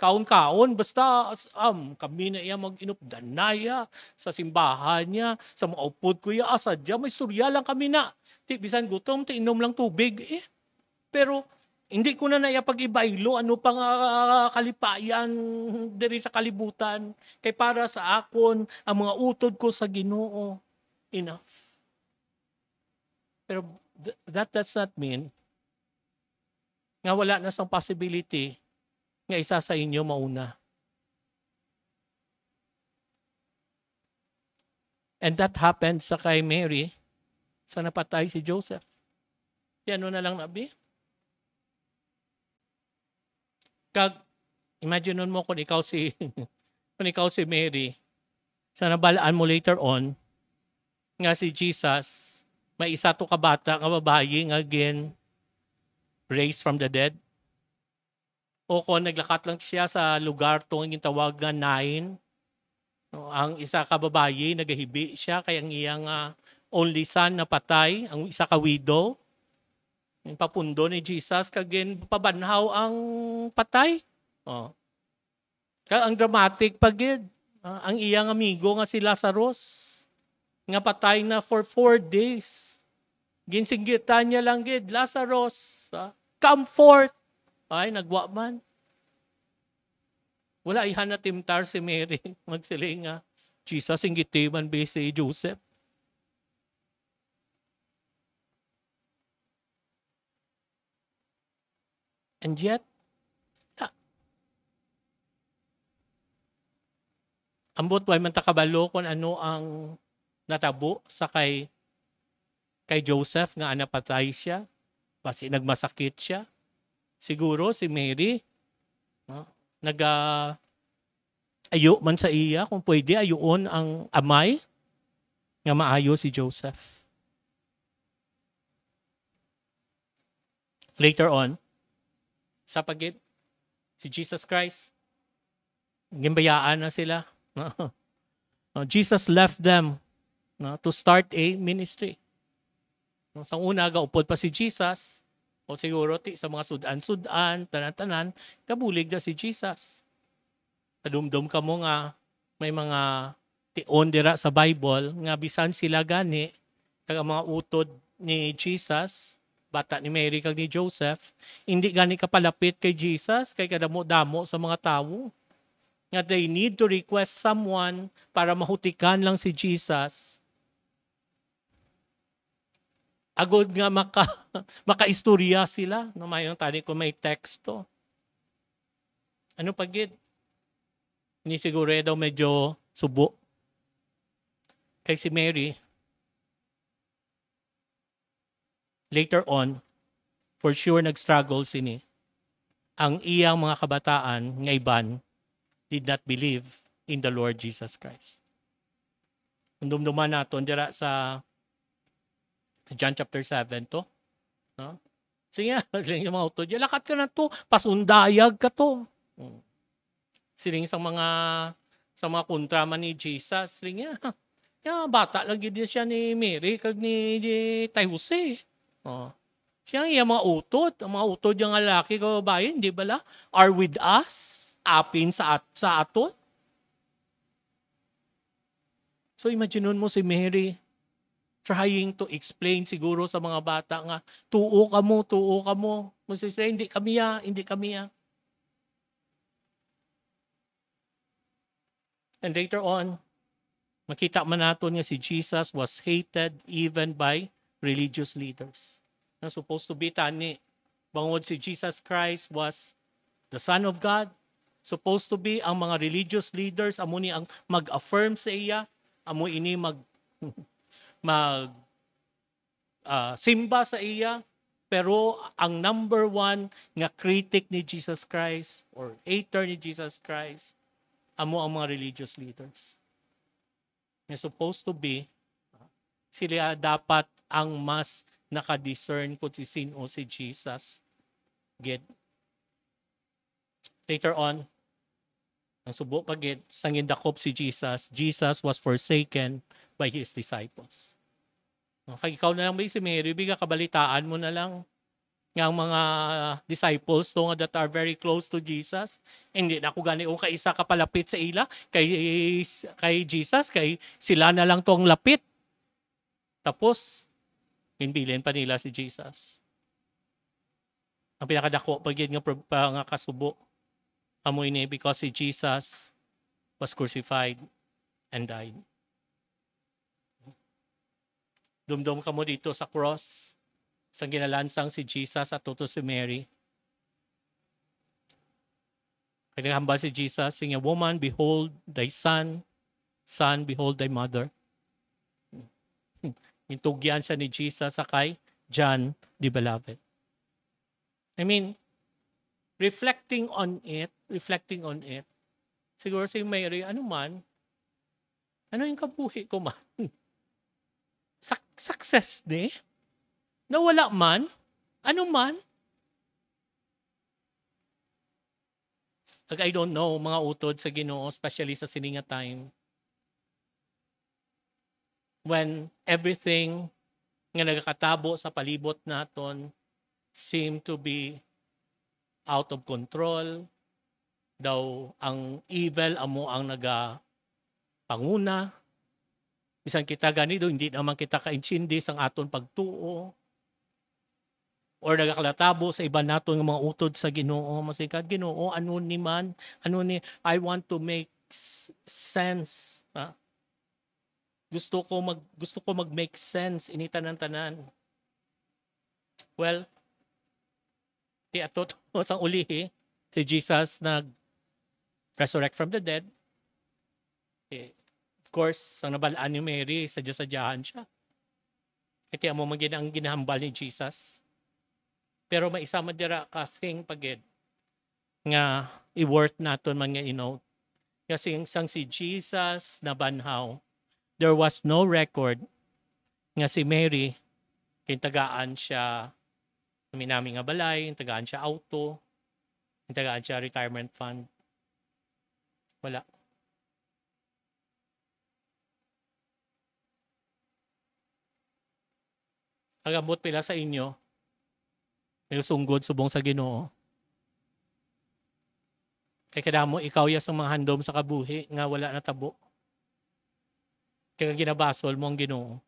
kaon-kaon basta um, kami na iya mag-inupdan sa simbahan niya sa mga upod ko ya asadya may istorya lang kami na ti bisan gutom ti inom lang tubig eh pero hindi ko na naya pag-ibaylo ano pang uh, kalipayan diri sa kalibutan kay para sa akon ang mga utod ko sa Ginoo enough pero th- that does not mean nga wala na sang possibility nga isa sa inyo mauna. And that happened sa kay Mary sa napatay si Joseph. Yan ano na lang nabi. Kag, imagine mo kung ikaw si, kung ikaw si Mary, sa nabalaan mo later on, nga si Jesus, may isa to kabata nga babayi nga again, raised from the dead. O kung naglakat lang siya sa lugar to ang tawag nga nine, ang isa ka babayi, nagahibi siya, kaya ang iyang uh, only son na patay, ang isa ka widow. Papundo ni Jesus kagin pabanhaw ang patay. Oh. Ka ang dramatic pagid. Ah, ang iyang amigo nga si Lazarus nga patay na for four days. Ginsinggitan niya lang gid, Lazarus, ah, come forth. Ay, nagwa man. Wala ihan na timtar si Mary. Magsiling nga, Jesus, ingitiman ba si Joseph? And yet, na. Ambot way man takabalo kung ano ang natabo sa kay kay Joseph nga anapatay siya. Basi nagmasakit siya. Siguro si Mary no, nag uh, ayo man sa iya kung pwede ayoon ang amay nga maayo si Joseph. Later on, sa pagit, si Jesus Christ, gimbayaan na sila. Jesus left them no, to start a ministry. No, sa una, gaupod pa si Jesus, o siguro ti sa mga sudan-sudan, tanan-tanan, kabulig na si Jesus. Kadumdum ka mo nga, may mga tion dira sa Bible, nga bisan sila gani, kag mga utod ni Jesus, bata ni Mary kag ni Joseph, hindi gani kapalapit kay Jesus, kay kadamo-damo sa mga tawo. Nga they need to request someone para mahutikan lang si Jesus. Agod nga maka makaistorya sila. No mayong tani ko may teksto. Ano pagid ni siguro daw medyo subo. Kay si Mary later on for sure nag-struggle sini ang iyang mga kabataan nga iban did not believe in the Lord Jesus Christ. Dumduman naton dira sa John chapter 7 to. No? Sige, yung mga utod, lakat ka na to, pasundayag ka to. Hmm. Siling sa mga sa mga kontrama ni Jesus, siling niya, ya, bata lagi din siya ni Mary kag ni, ni Tay Jose. Oh. Siya ang mga utod, ang mga utod yung lalaki ko bayan, di ba la? Are with us, apin sa, at, sa aton. So imagine mo si Mary, trying to explain siguro sa mga bata nga, tuo ka mo, tuo ka mo. Masisay, hindi kami ya, hindi kami ya. And later on, makita man natin nga si Jesus was hated even by religious leaders. Na supposed to be tani, bangod si Jesus Christ was the Son of God, supposed to be ang mga religious leaders, amo ni ang mag-affirm sa iya, amo ini mag mag uh, simba sa iya pero ang number one nga critic ni Jesus Christ or hater ni Jesus Christ amo ang mga religious leaders. Nga supposed to be sila dapat ang mas nakadiscern kung si sino si Jesus. Get later on ang subo pagit sangin dakop si Jesus, Jesus was forsaken by his disciples. Okay, ikaw na lang ba si Mary, biga kabalitaan mo na lang ng mga disciples to nga that are very close to Jesus. Hindi na ako gani o kaisa kapalapit sa ila kay kay Jesus kay sila na lang tong lapit. Tapos inbilin pa nila si Jesus. Ang pinakadako pag nga, nga kasubo amoy ni because si Jesus was crucified and died. Dumdum ka mo dito sa cross, sa ginalansang si Jesus at tuto si Mary. Kaya si Jesus, sing a woman, behold thy son, son, behold thy mother. Intugyan siya ni Jesus sa kay John the Beloved. I mean, reflecting on it, reflecting on it, siguro si Mary, ano man, ano yung kabuhi ko man? success ni, nawala man, ano man. Like, I don't know, mga utod sa ginoo, especially sa sininga time. When everything nga nagkatabo sa palibot naton, seem to be out of control. Daw ang evil amo ang naga panguna. Bisan kita ganito, hindi naman kita kaintindi sang aton pagtuo. Or nagakalatabo sa iba nato ng mga utod sa Ginoo. Masikad Ginoo, ano ni man, ano ni, I want to make sense. Ha? Gusto ko mag gusto ko mag-make sense ini tanan-tanan. Well, ti ato sa ulihi, si Jesus nag resurrect from the dead. Eh, of course, ang nabalaan ni Mary, sadya-sadyahan siya. Iti mo man gina- ang ginahambal ni Jesus. Pero may isa man dira kasing pagid nga i-worth naton man nga inote. Kasi sang si Jesus na banhaw, there was no record nga si Mary kintagaan siya minami nga balay, tagaan siya auto, tagaan siya retirement fund. Wala. Agambot pila sa inyo, may sunggod subong sa ginoo. Kaya kada mo, ikaw ya sa mga handom sa kabuhi nga wala na tabo. Kaya ginabasol mo ang ginoo.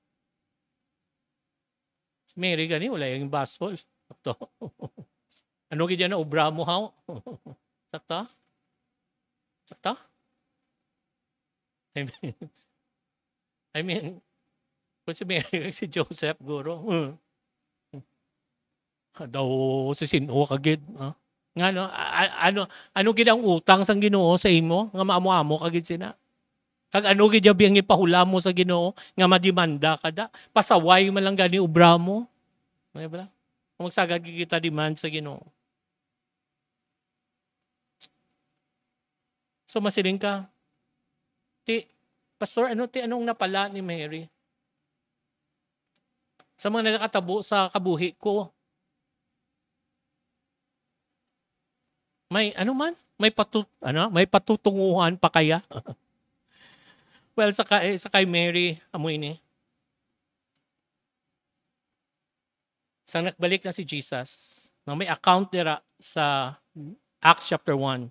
Si Mary gani, wala yung basol. Sakto. ano gidya na ubra mo haw? Sakto? Sakto? I mean, I mean, kung si Mary, si Joseph, guro, daw si Sino kagid. Ha? Nga no, a- a- ano, ano gid ang utang sang Ginoo sa imo nga maamo-amo kagid sina. Kag ano gid biyang ipahula mo sa Ginoo nga madimanda kada. Pasaway man lang gani ubra mo. Ano ba? Kung magsagad kita demand sa Ginoo. So masiling ka. Ti, Pastor, ano ti anong napala ni Mary? Sa mga nagkakatabo sa kabuhi ko, may ano man, may patut ano, may patutunguhan pa kaya? well, sa kay, sa kay Mary, amoy ni. Sa nakbalik na si Jesus, na may account nila sa Acts chapter 1.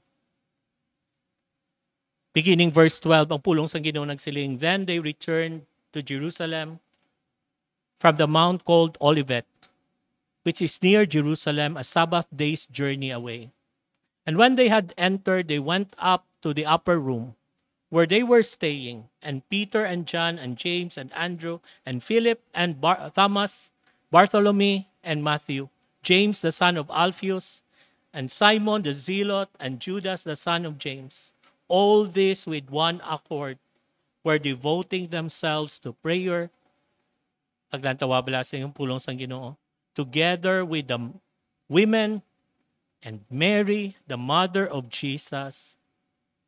Beginning verse 12, ang pulong sa Ginoo nagsiling, Then they returned to Jerusalem from the mount called Olivet, which is near Jerusalem, a Sabbath day's journey away. And when they had entered, they went up to the upper room where they were staying, and Peter and John and James and Andrew and Philip and Bar- Thomas, Bartholomew and Matthew, James the son of Alphaeus, and Simon the Zealot, and Judas the son of James. All this with one accord were devoting themselves to prayer. Aglantawa sa yung pulong sang Ginoo. Together with the women and Mary, the mother of Jesus,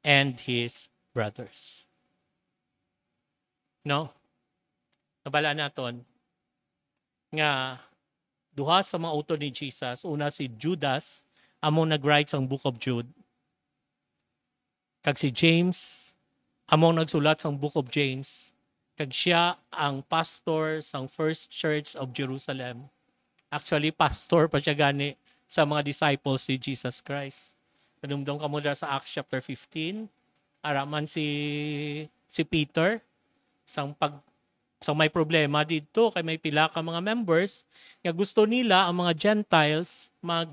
and his brothers. No? Nabala naton nga duha sa mga auto ni Jesus, una si Judas, among nag-write sang Book of Jude. Kag si James, among nagsulat sang Book of James. Kag siya ang pastor sang First Church of Jerusalem. Actually, pastor pa siya gani sa mga disciples ni Jesus Christ. Panumdong ka muna sa Acts chapter 15. Araman si si Peter sang pag sang may problema dito kay may pila ka mga members nga gusto nila ang mga Gentiles mag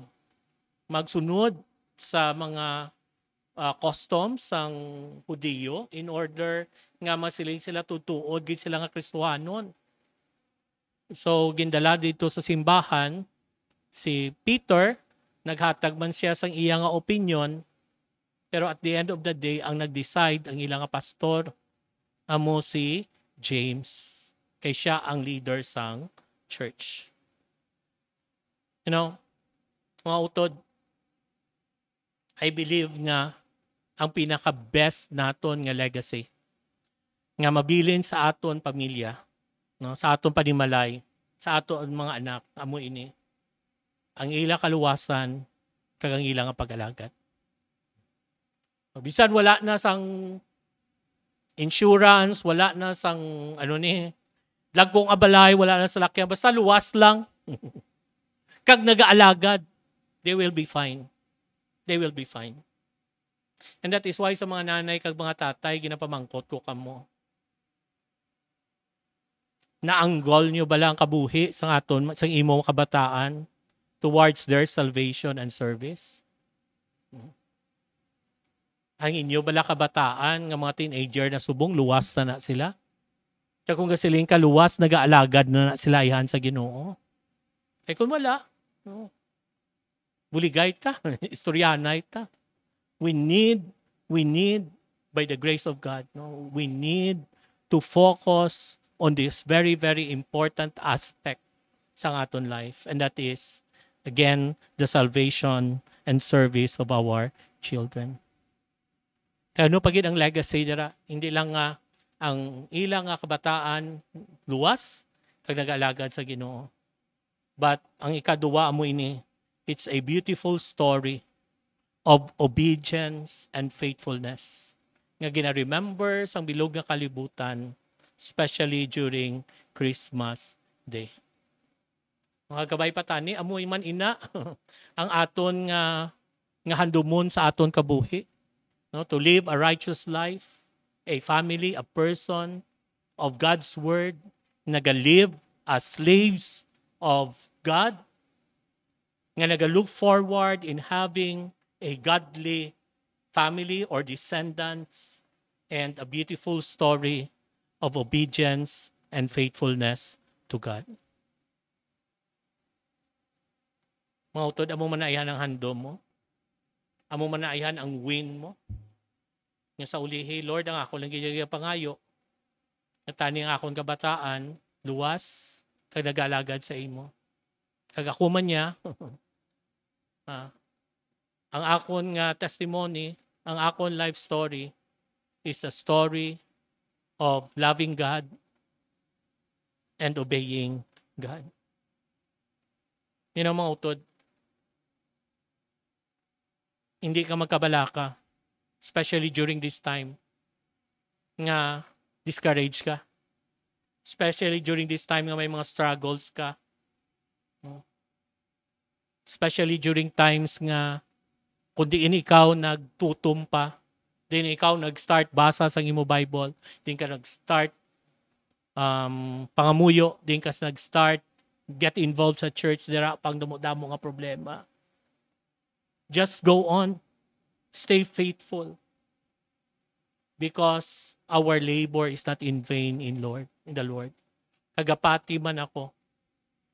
magsunod sa mga uh, customs sang Hudiyo in order nga masiling sila tutuod gid sila nga Kristohanon. So gindala dito sa simbahan si Peter naghatag man siya sang iya nga opinion pero at the end of the day ang nag-decide ang ilang pastor amo si James kay siya ang leader sang church. You know, mga utod, I believe nga ang pinaka-best naton nga legacy nga mabilin sa aton pamilya, no, sa aton panimalay, sa aton mga anak, amo ini. Ang ila kaluwasan kag ang ila nga pag-alagat. Bisan wala na sang insurance, wala na sang ano ni, lagkong abalay, wala na sa lakyan, basta luwas lang. kag nagaalagad, they will be fine. They will be fine. And that is why sa mga nanay kag mga tatay, ginapamangkot ko kamo. Naanggol nyo bala ang kabuhi sa aton, sa imong kabataan towards their salvation and service? Ang inyo bala kabataan nga mga teenager na subong luwas na na sila? Kaya kung kasiling kaluwas, nag-aalagad na, na sila ihan sa ginoo. Eh kung wala, no. buligay ta, istoryanay ta. We need, we need, by the grace of God, no, we need to focus on this very, very important aspect sa aton life. And that is, again, the salvation and service of our children. Ano pagid ang legacy dira, hindi lang nga ang ilang nga kabataan luwas kag nag-alagad sa Ginoo. But ang ikaduwa mo ini, it's a beautiful story of obedience and faithfulness. Nga gina-remember sang bilog nga kalibutan especially during Christmas Day. Mga gabay patani, amoy man ina ang aton nga nga handumon sa aton kabuhi. No, to live a righteous life, a family, a person of God's word, naga-live as slaves of God, nga naga-look forward in having a godly family or descendants and a beautiful story of obedience and faithfulness to God. Mga utod, amo manaihan ang handom mo. Amo manaihan ang win mo. Nga sa ulihi, Lord, ang ako lang gigigil pangayo. Natani ang akong kabataan, luwas, kag nagalagad sa imo. Kag ako man niya, ah, ang akon nga testimony, ang akon life story is a story of loving God and obeying God. You know, mga utod, hindi ka magkabalaka, especially during this time, nga discourage ka. Especially during this time nga may mga struggles ka. Especially during times nga kung diin ikaw nagtutum pa, din ikaw nag-start basa sa imo Bible, din ka nag-start um, pangamuyo, din ka nag-start get involved sa church, dira pang damo-damo nga problema. Just go on. Stay faithful. Because our labor is not in vain in Lord, in the Lord. Kagapati man ako,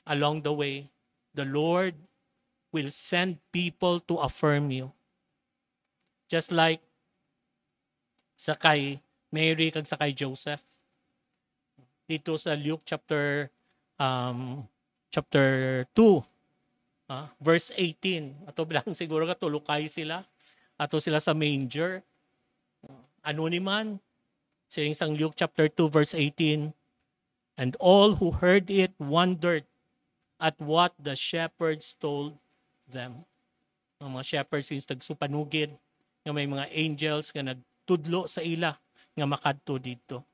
along the way, the Lord will send people to affirm you. Just like sa kay Mary kag sa kay Joseph. Dito sa Luke chapter um, chapter 2 verse 18. Ato bilang siguro ka tulukay sila. Ato sila sa manger. Ano ni man? Saying sang Luke chapter 2 verse 18. And all who heard it wondered at what the shepherds told them. Ang mga shepherds is nagsupanugid nga may mga angels nga nagtudlo sa ila nga makadto dito.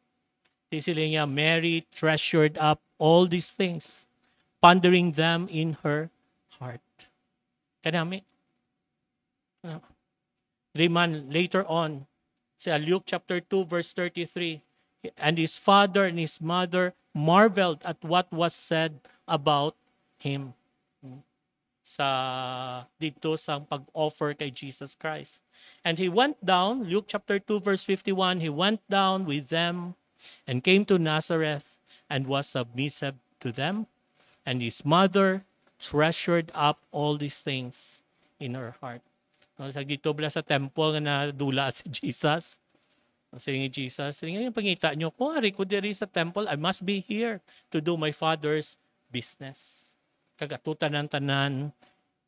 Di sila nga, Mary treasured up all these things, pondering them in her. Kanami. Uh, Riman, later on, sa Luke chapter 2 verse 33, and his father and his mother marveled at what was said about him sa dito sa pag-offer kay Jesus Christ. And he went down, Luke chapter 2 verse 51, he went down with them and came to Nazareth and was submissive to them. And his mother treasured up all these things in her heart. No, sa dito bala sa temple nga nadula si Jesus. Saying ni Jesus, saying nga pangita nyo, kung hari ko diri sa temple, I must be here to do my Father's business kagatutan ng tanan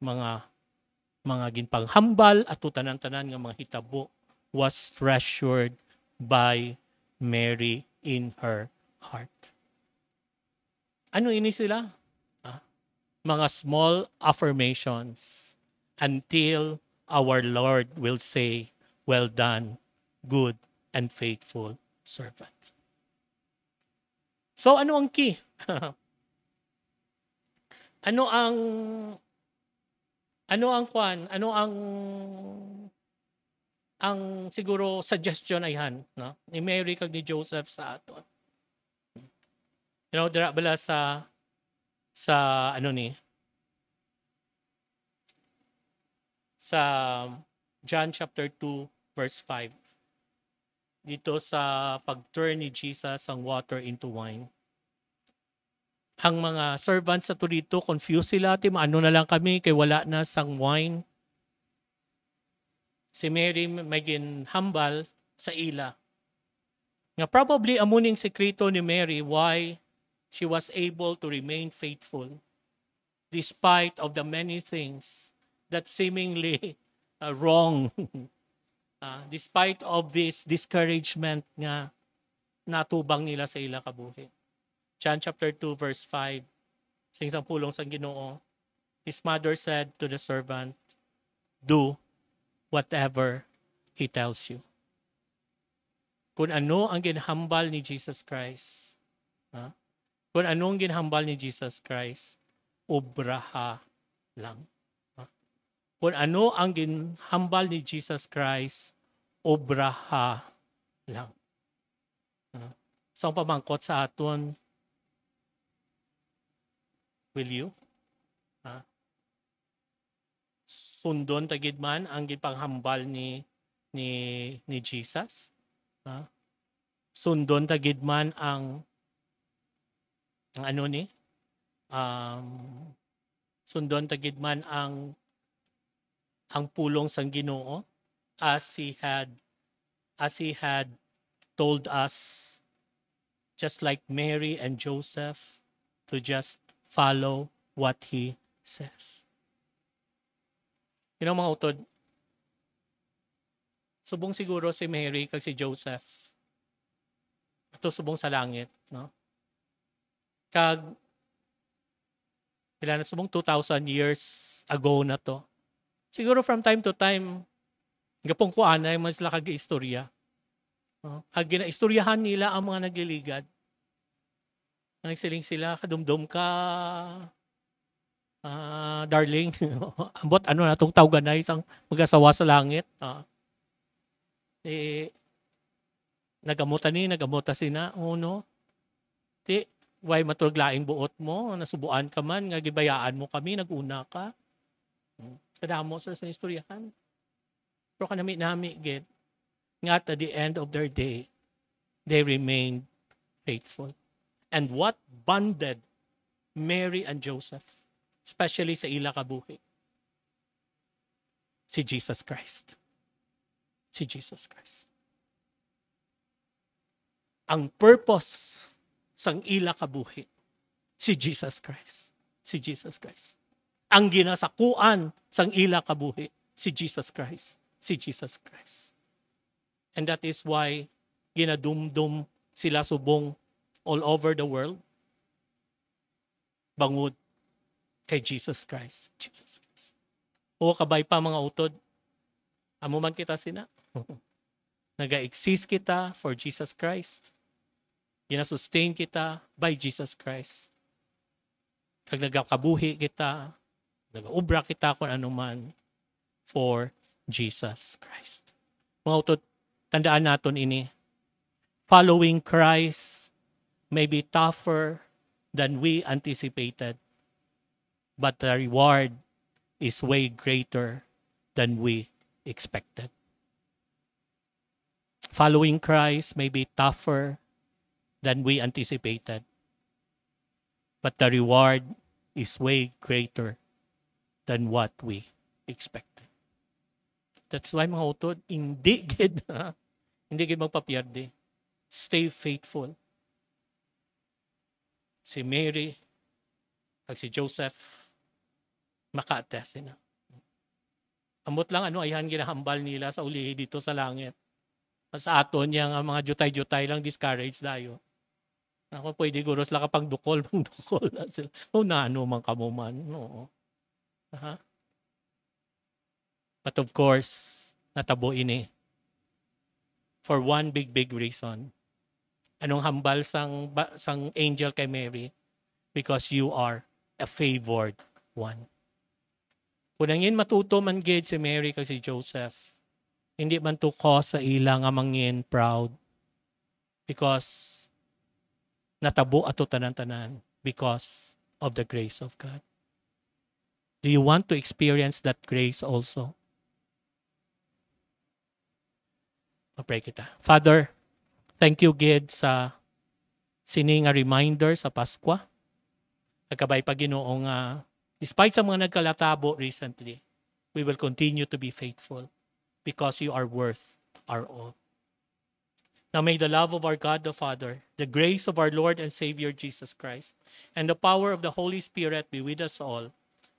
mga mga ginpanghambal at tutan ng tanan nga mga hitabo was treasured by Mary in her heart. Ano ini sila? Mga small affirmations until our Lord will say, Well done, good and faithful servant. So ano ang key? Ano ang ano ang kwan? Ano ang ang siguro suggestion ay han, no? Ni Mary kag ni Joseph sa aton. You know, dira bala sa sa ano ni sa John chapter 2 verse 5 dito sa pag-turn ni Jesus ang water into wine. Ang mga servants sa turito, confused sila, tim ano na lang kami, kay wala na sang wine. Si Mary may ginhambal sa ila. Nga probably amuning sekreto ni Mary why she was able to remain faithful despite of the many things that seemingly uh, wrong Ah, despite of this discouragement nga natubang nila sa ila kabuhi. John chapter 2 verse 5. Sa isang pulong sa Ginoo, his mother said to the servant, "Do whatever he tells you." Kung ano ang ginhambal ni Jesus Christ, ha? Kung anong ginhambal ni Jesus Christ, obraha lang kung ano ang ginhambal ni Jesus Christ, obraha lang. Uh, so ang pamangkot sa aton, will you? Uh, sundon tagid man ang gipanghambal ni ni ni Jesus? Uh, sundon tagid man ang ang ano ni um, sundon tagid man ang ang pulong sang Ginoo as he had as he had told us just like Mary and Joseph to just follow what he says. You know mga utod, subong siguro si Mary kag si Joseph. Ito subong sa langit, no? Kag ilan na subong 2,000 years ago na to Siguro from time to time, gapong ko anay man sila kag-istorya. Uh, kag ginaistoryahan nila ang mga nagliligad. Nagsiling sila, kadumdum ka, uh, darling. Ambot ano na itong tawgan na isang mag-asawa sa langit. Uh, eh, nagamutan ni, nagamuta sina, o no? Ti, why matulaglaing buot mo, nasubuan ka man, nga gibayaan mo kami, naguna ka. Kadamo sa sa istoryahan. Pero kanami-nami, get, nga at the end of their day, they remained faithful. And what bonded Mary and Joseph, especially sa ila kabuhi? Si Jesus Christ. Si Jesus Christ. Ang purpose sang ila kabuhi, si Jesus Christ. Si Jesus Christ. Ang ginasakuan sang ila kabuhi si Jesus Christ. Si Jesus Christ. And that is why ginadumdum sila subong all over the world. Bangod kay Jesus Christ. Jesus Christ. O kabay pa mga utod. Amo man kita sina. Naga-exist kita for Jesus Christ ginasustain kita by Jesus Christ kag nagakabuhi kita Nag-ubra kita kung ano man for Jesus Christ. Mga utot, tandaan natin ini. Following Christ may be tougher than we anticipated, but the reward is way greater than we expected. Following Christ may be tougher than we anticipated, but the reward is way greater than what we expected. That's why mga utod, hindi gid na, hindi gid magpapiyerde. Stay faithful. Si Mary, at si Joseph, maka-attest na. Amot lang ano, ayan ginahambal nila sa ulihi dito sa langit. Sa aton yang mga jutay-jutay lang discourage dayo. Ako pwede guros lang kapag dukol, pang dukol na sila. O na ano man kamo man. No. Uh-huh. But of course, natabo ini. For one big, big reason. Anong hambal sang, sang angel kay Mary? Because you are a favored one. Kunangin matuto man gid si Mary kag si Joseph. Hindi man to cause sa ila nga mangin proud because natabo ato tanan-tanan because of the grace of God. Do you want to experience that grace also? Mapray kita. Father, thank you, Gid, sa sini nga reminder sa Paskwa. Nagkabay pa ginoo nga, despite sa mga nagkalatabo recently, we will continue to be faithful because you are worth our all. Now may the love of our God the Father, the grace of our Lord and Savior Jesus Christ, and the power of the Holy Spirit be with us all,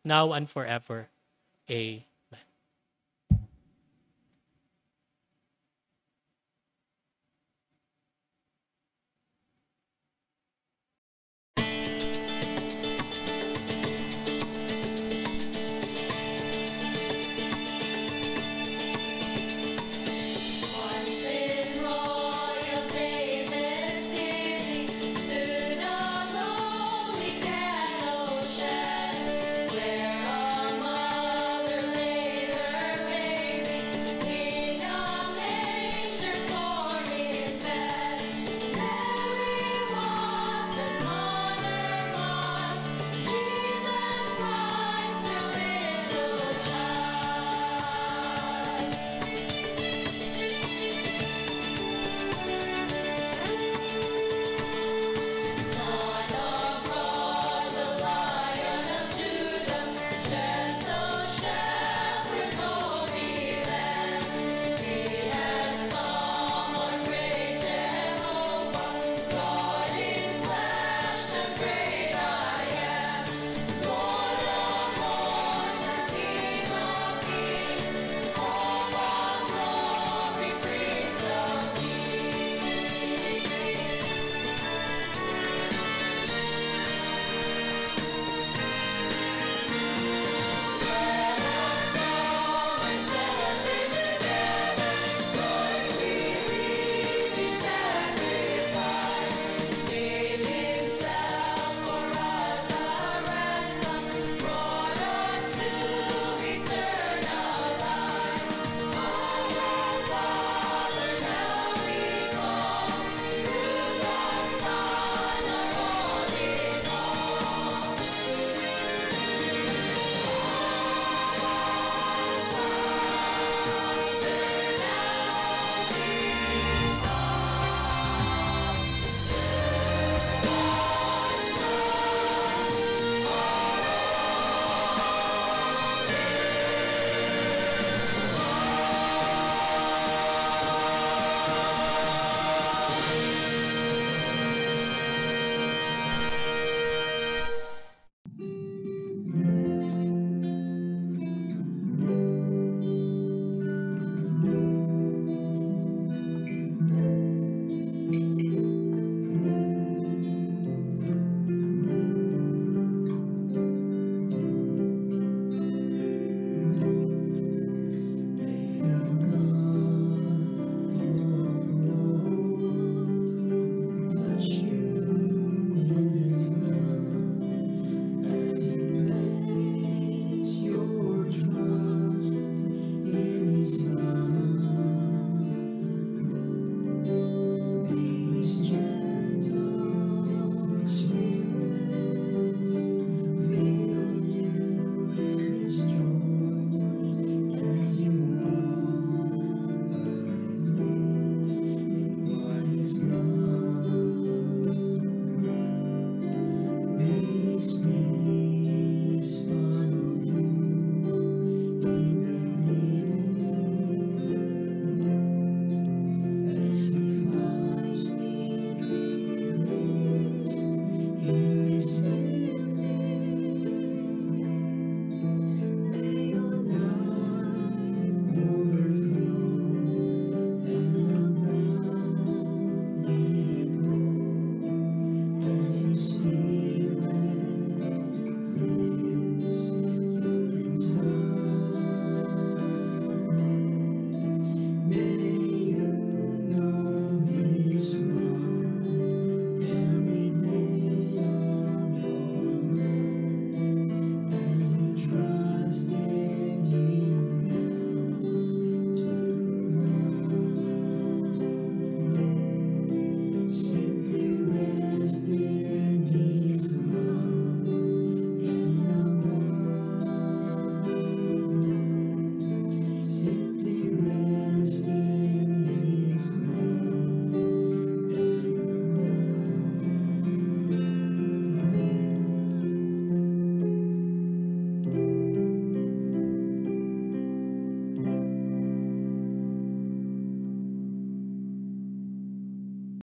now and forever. Amen.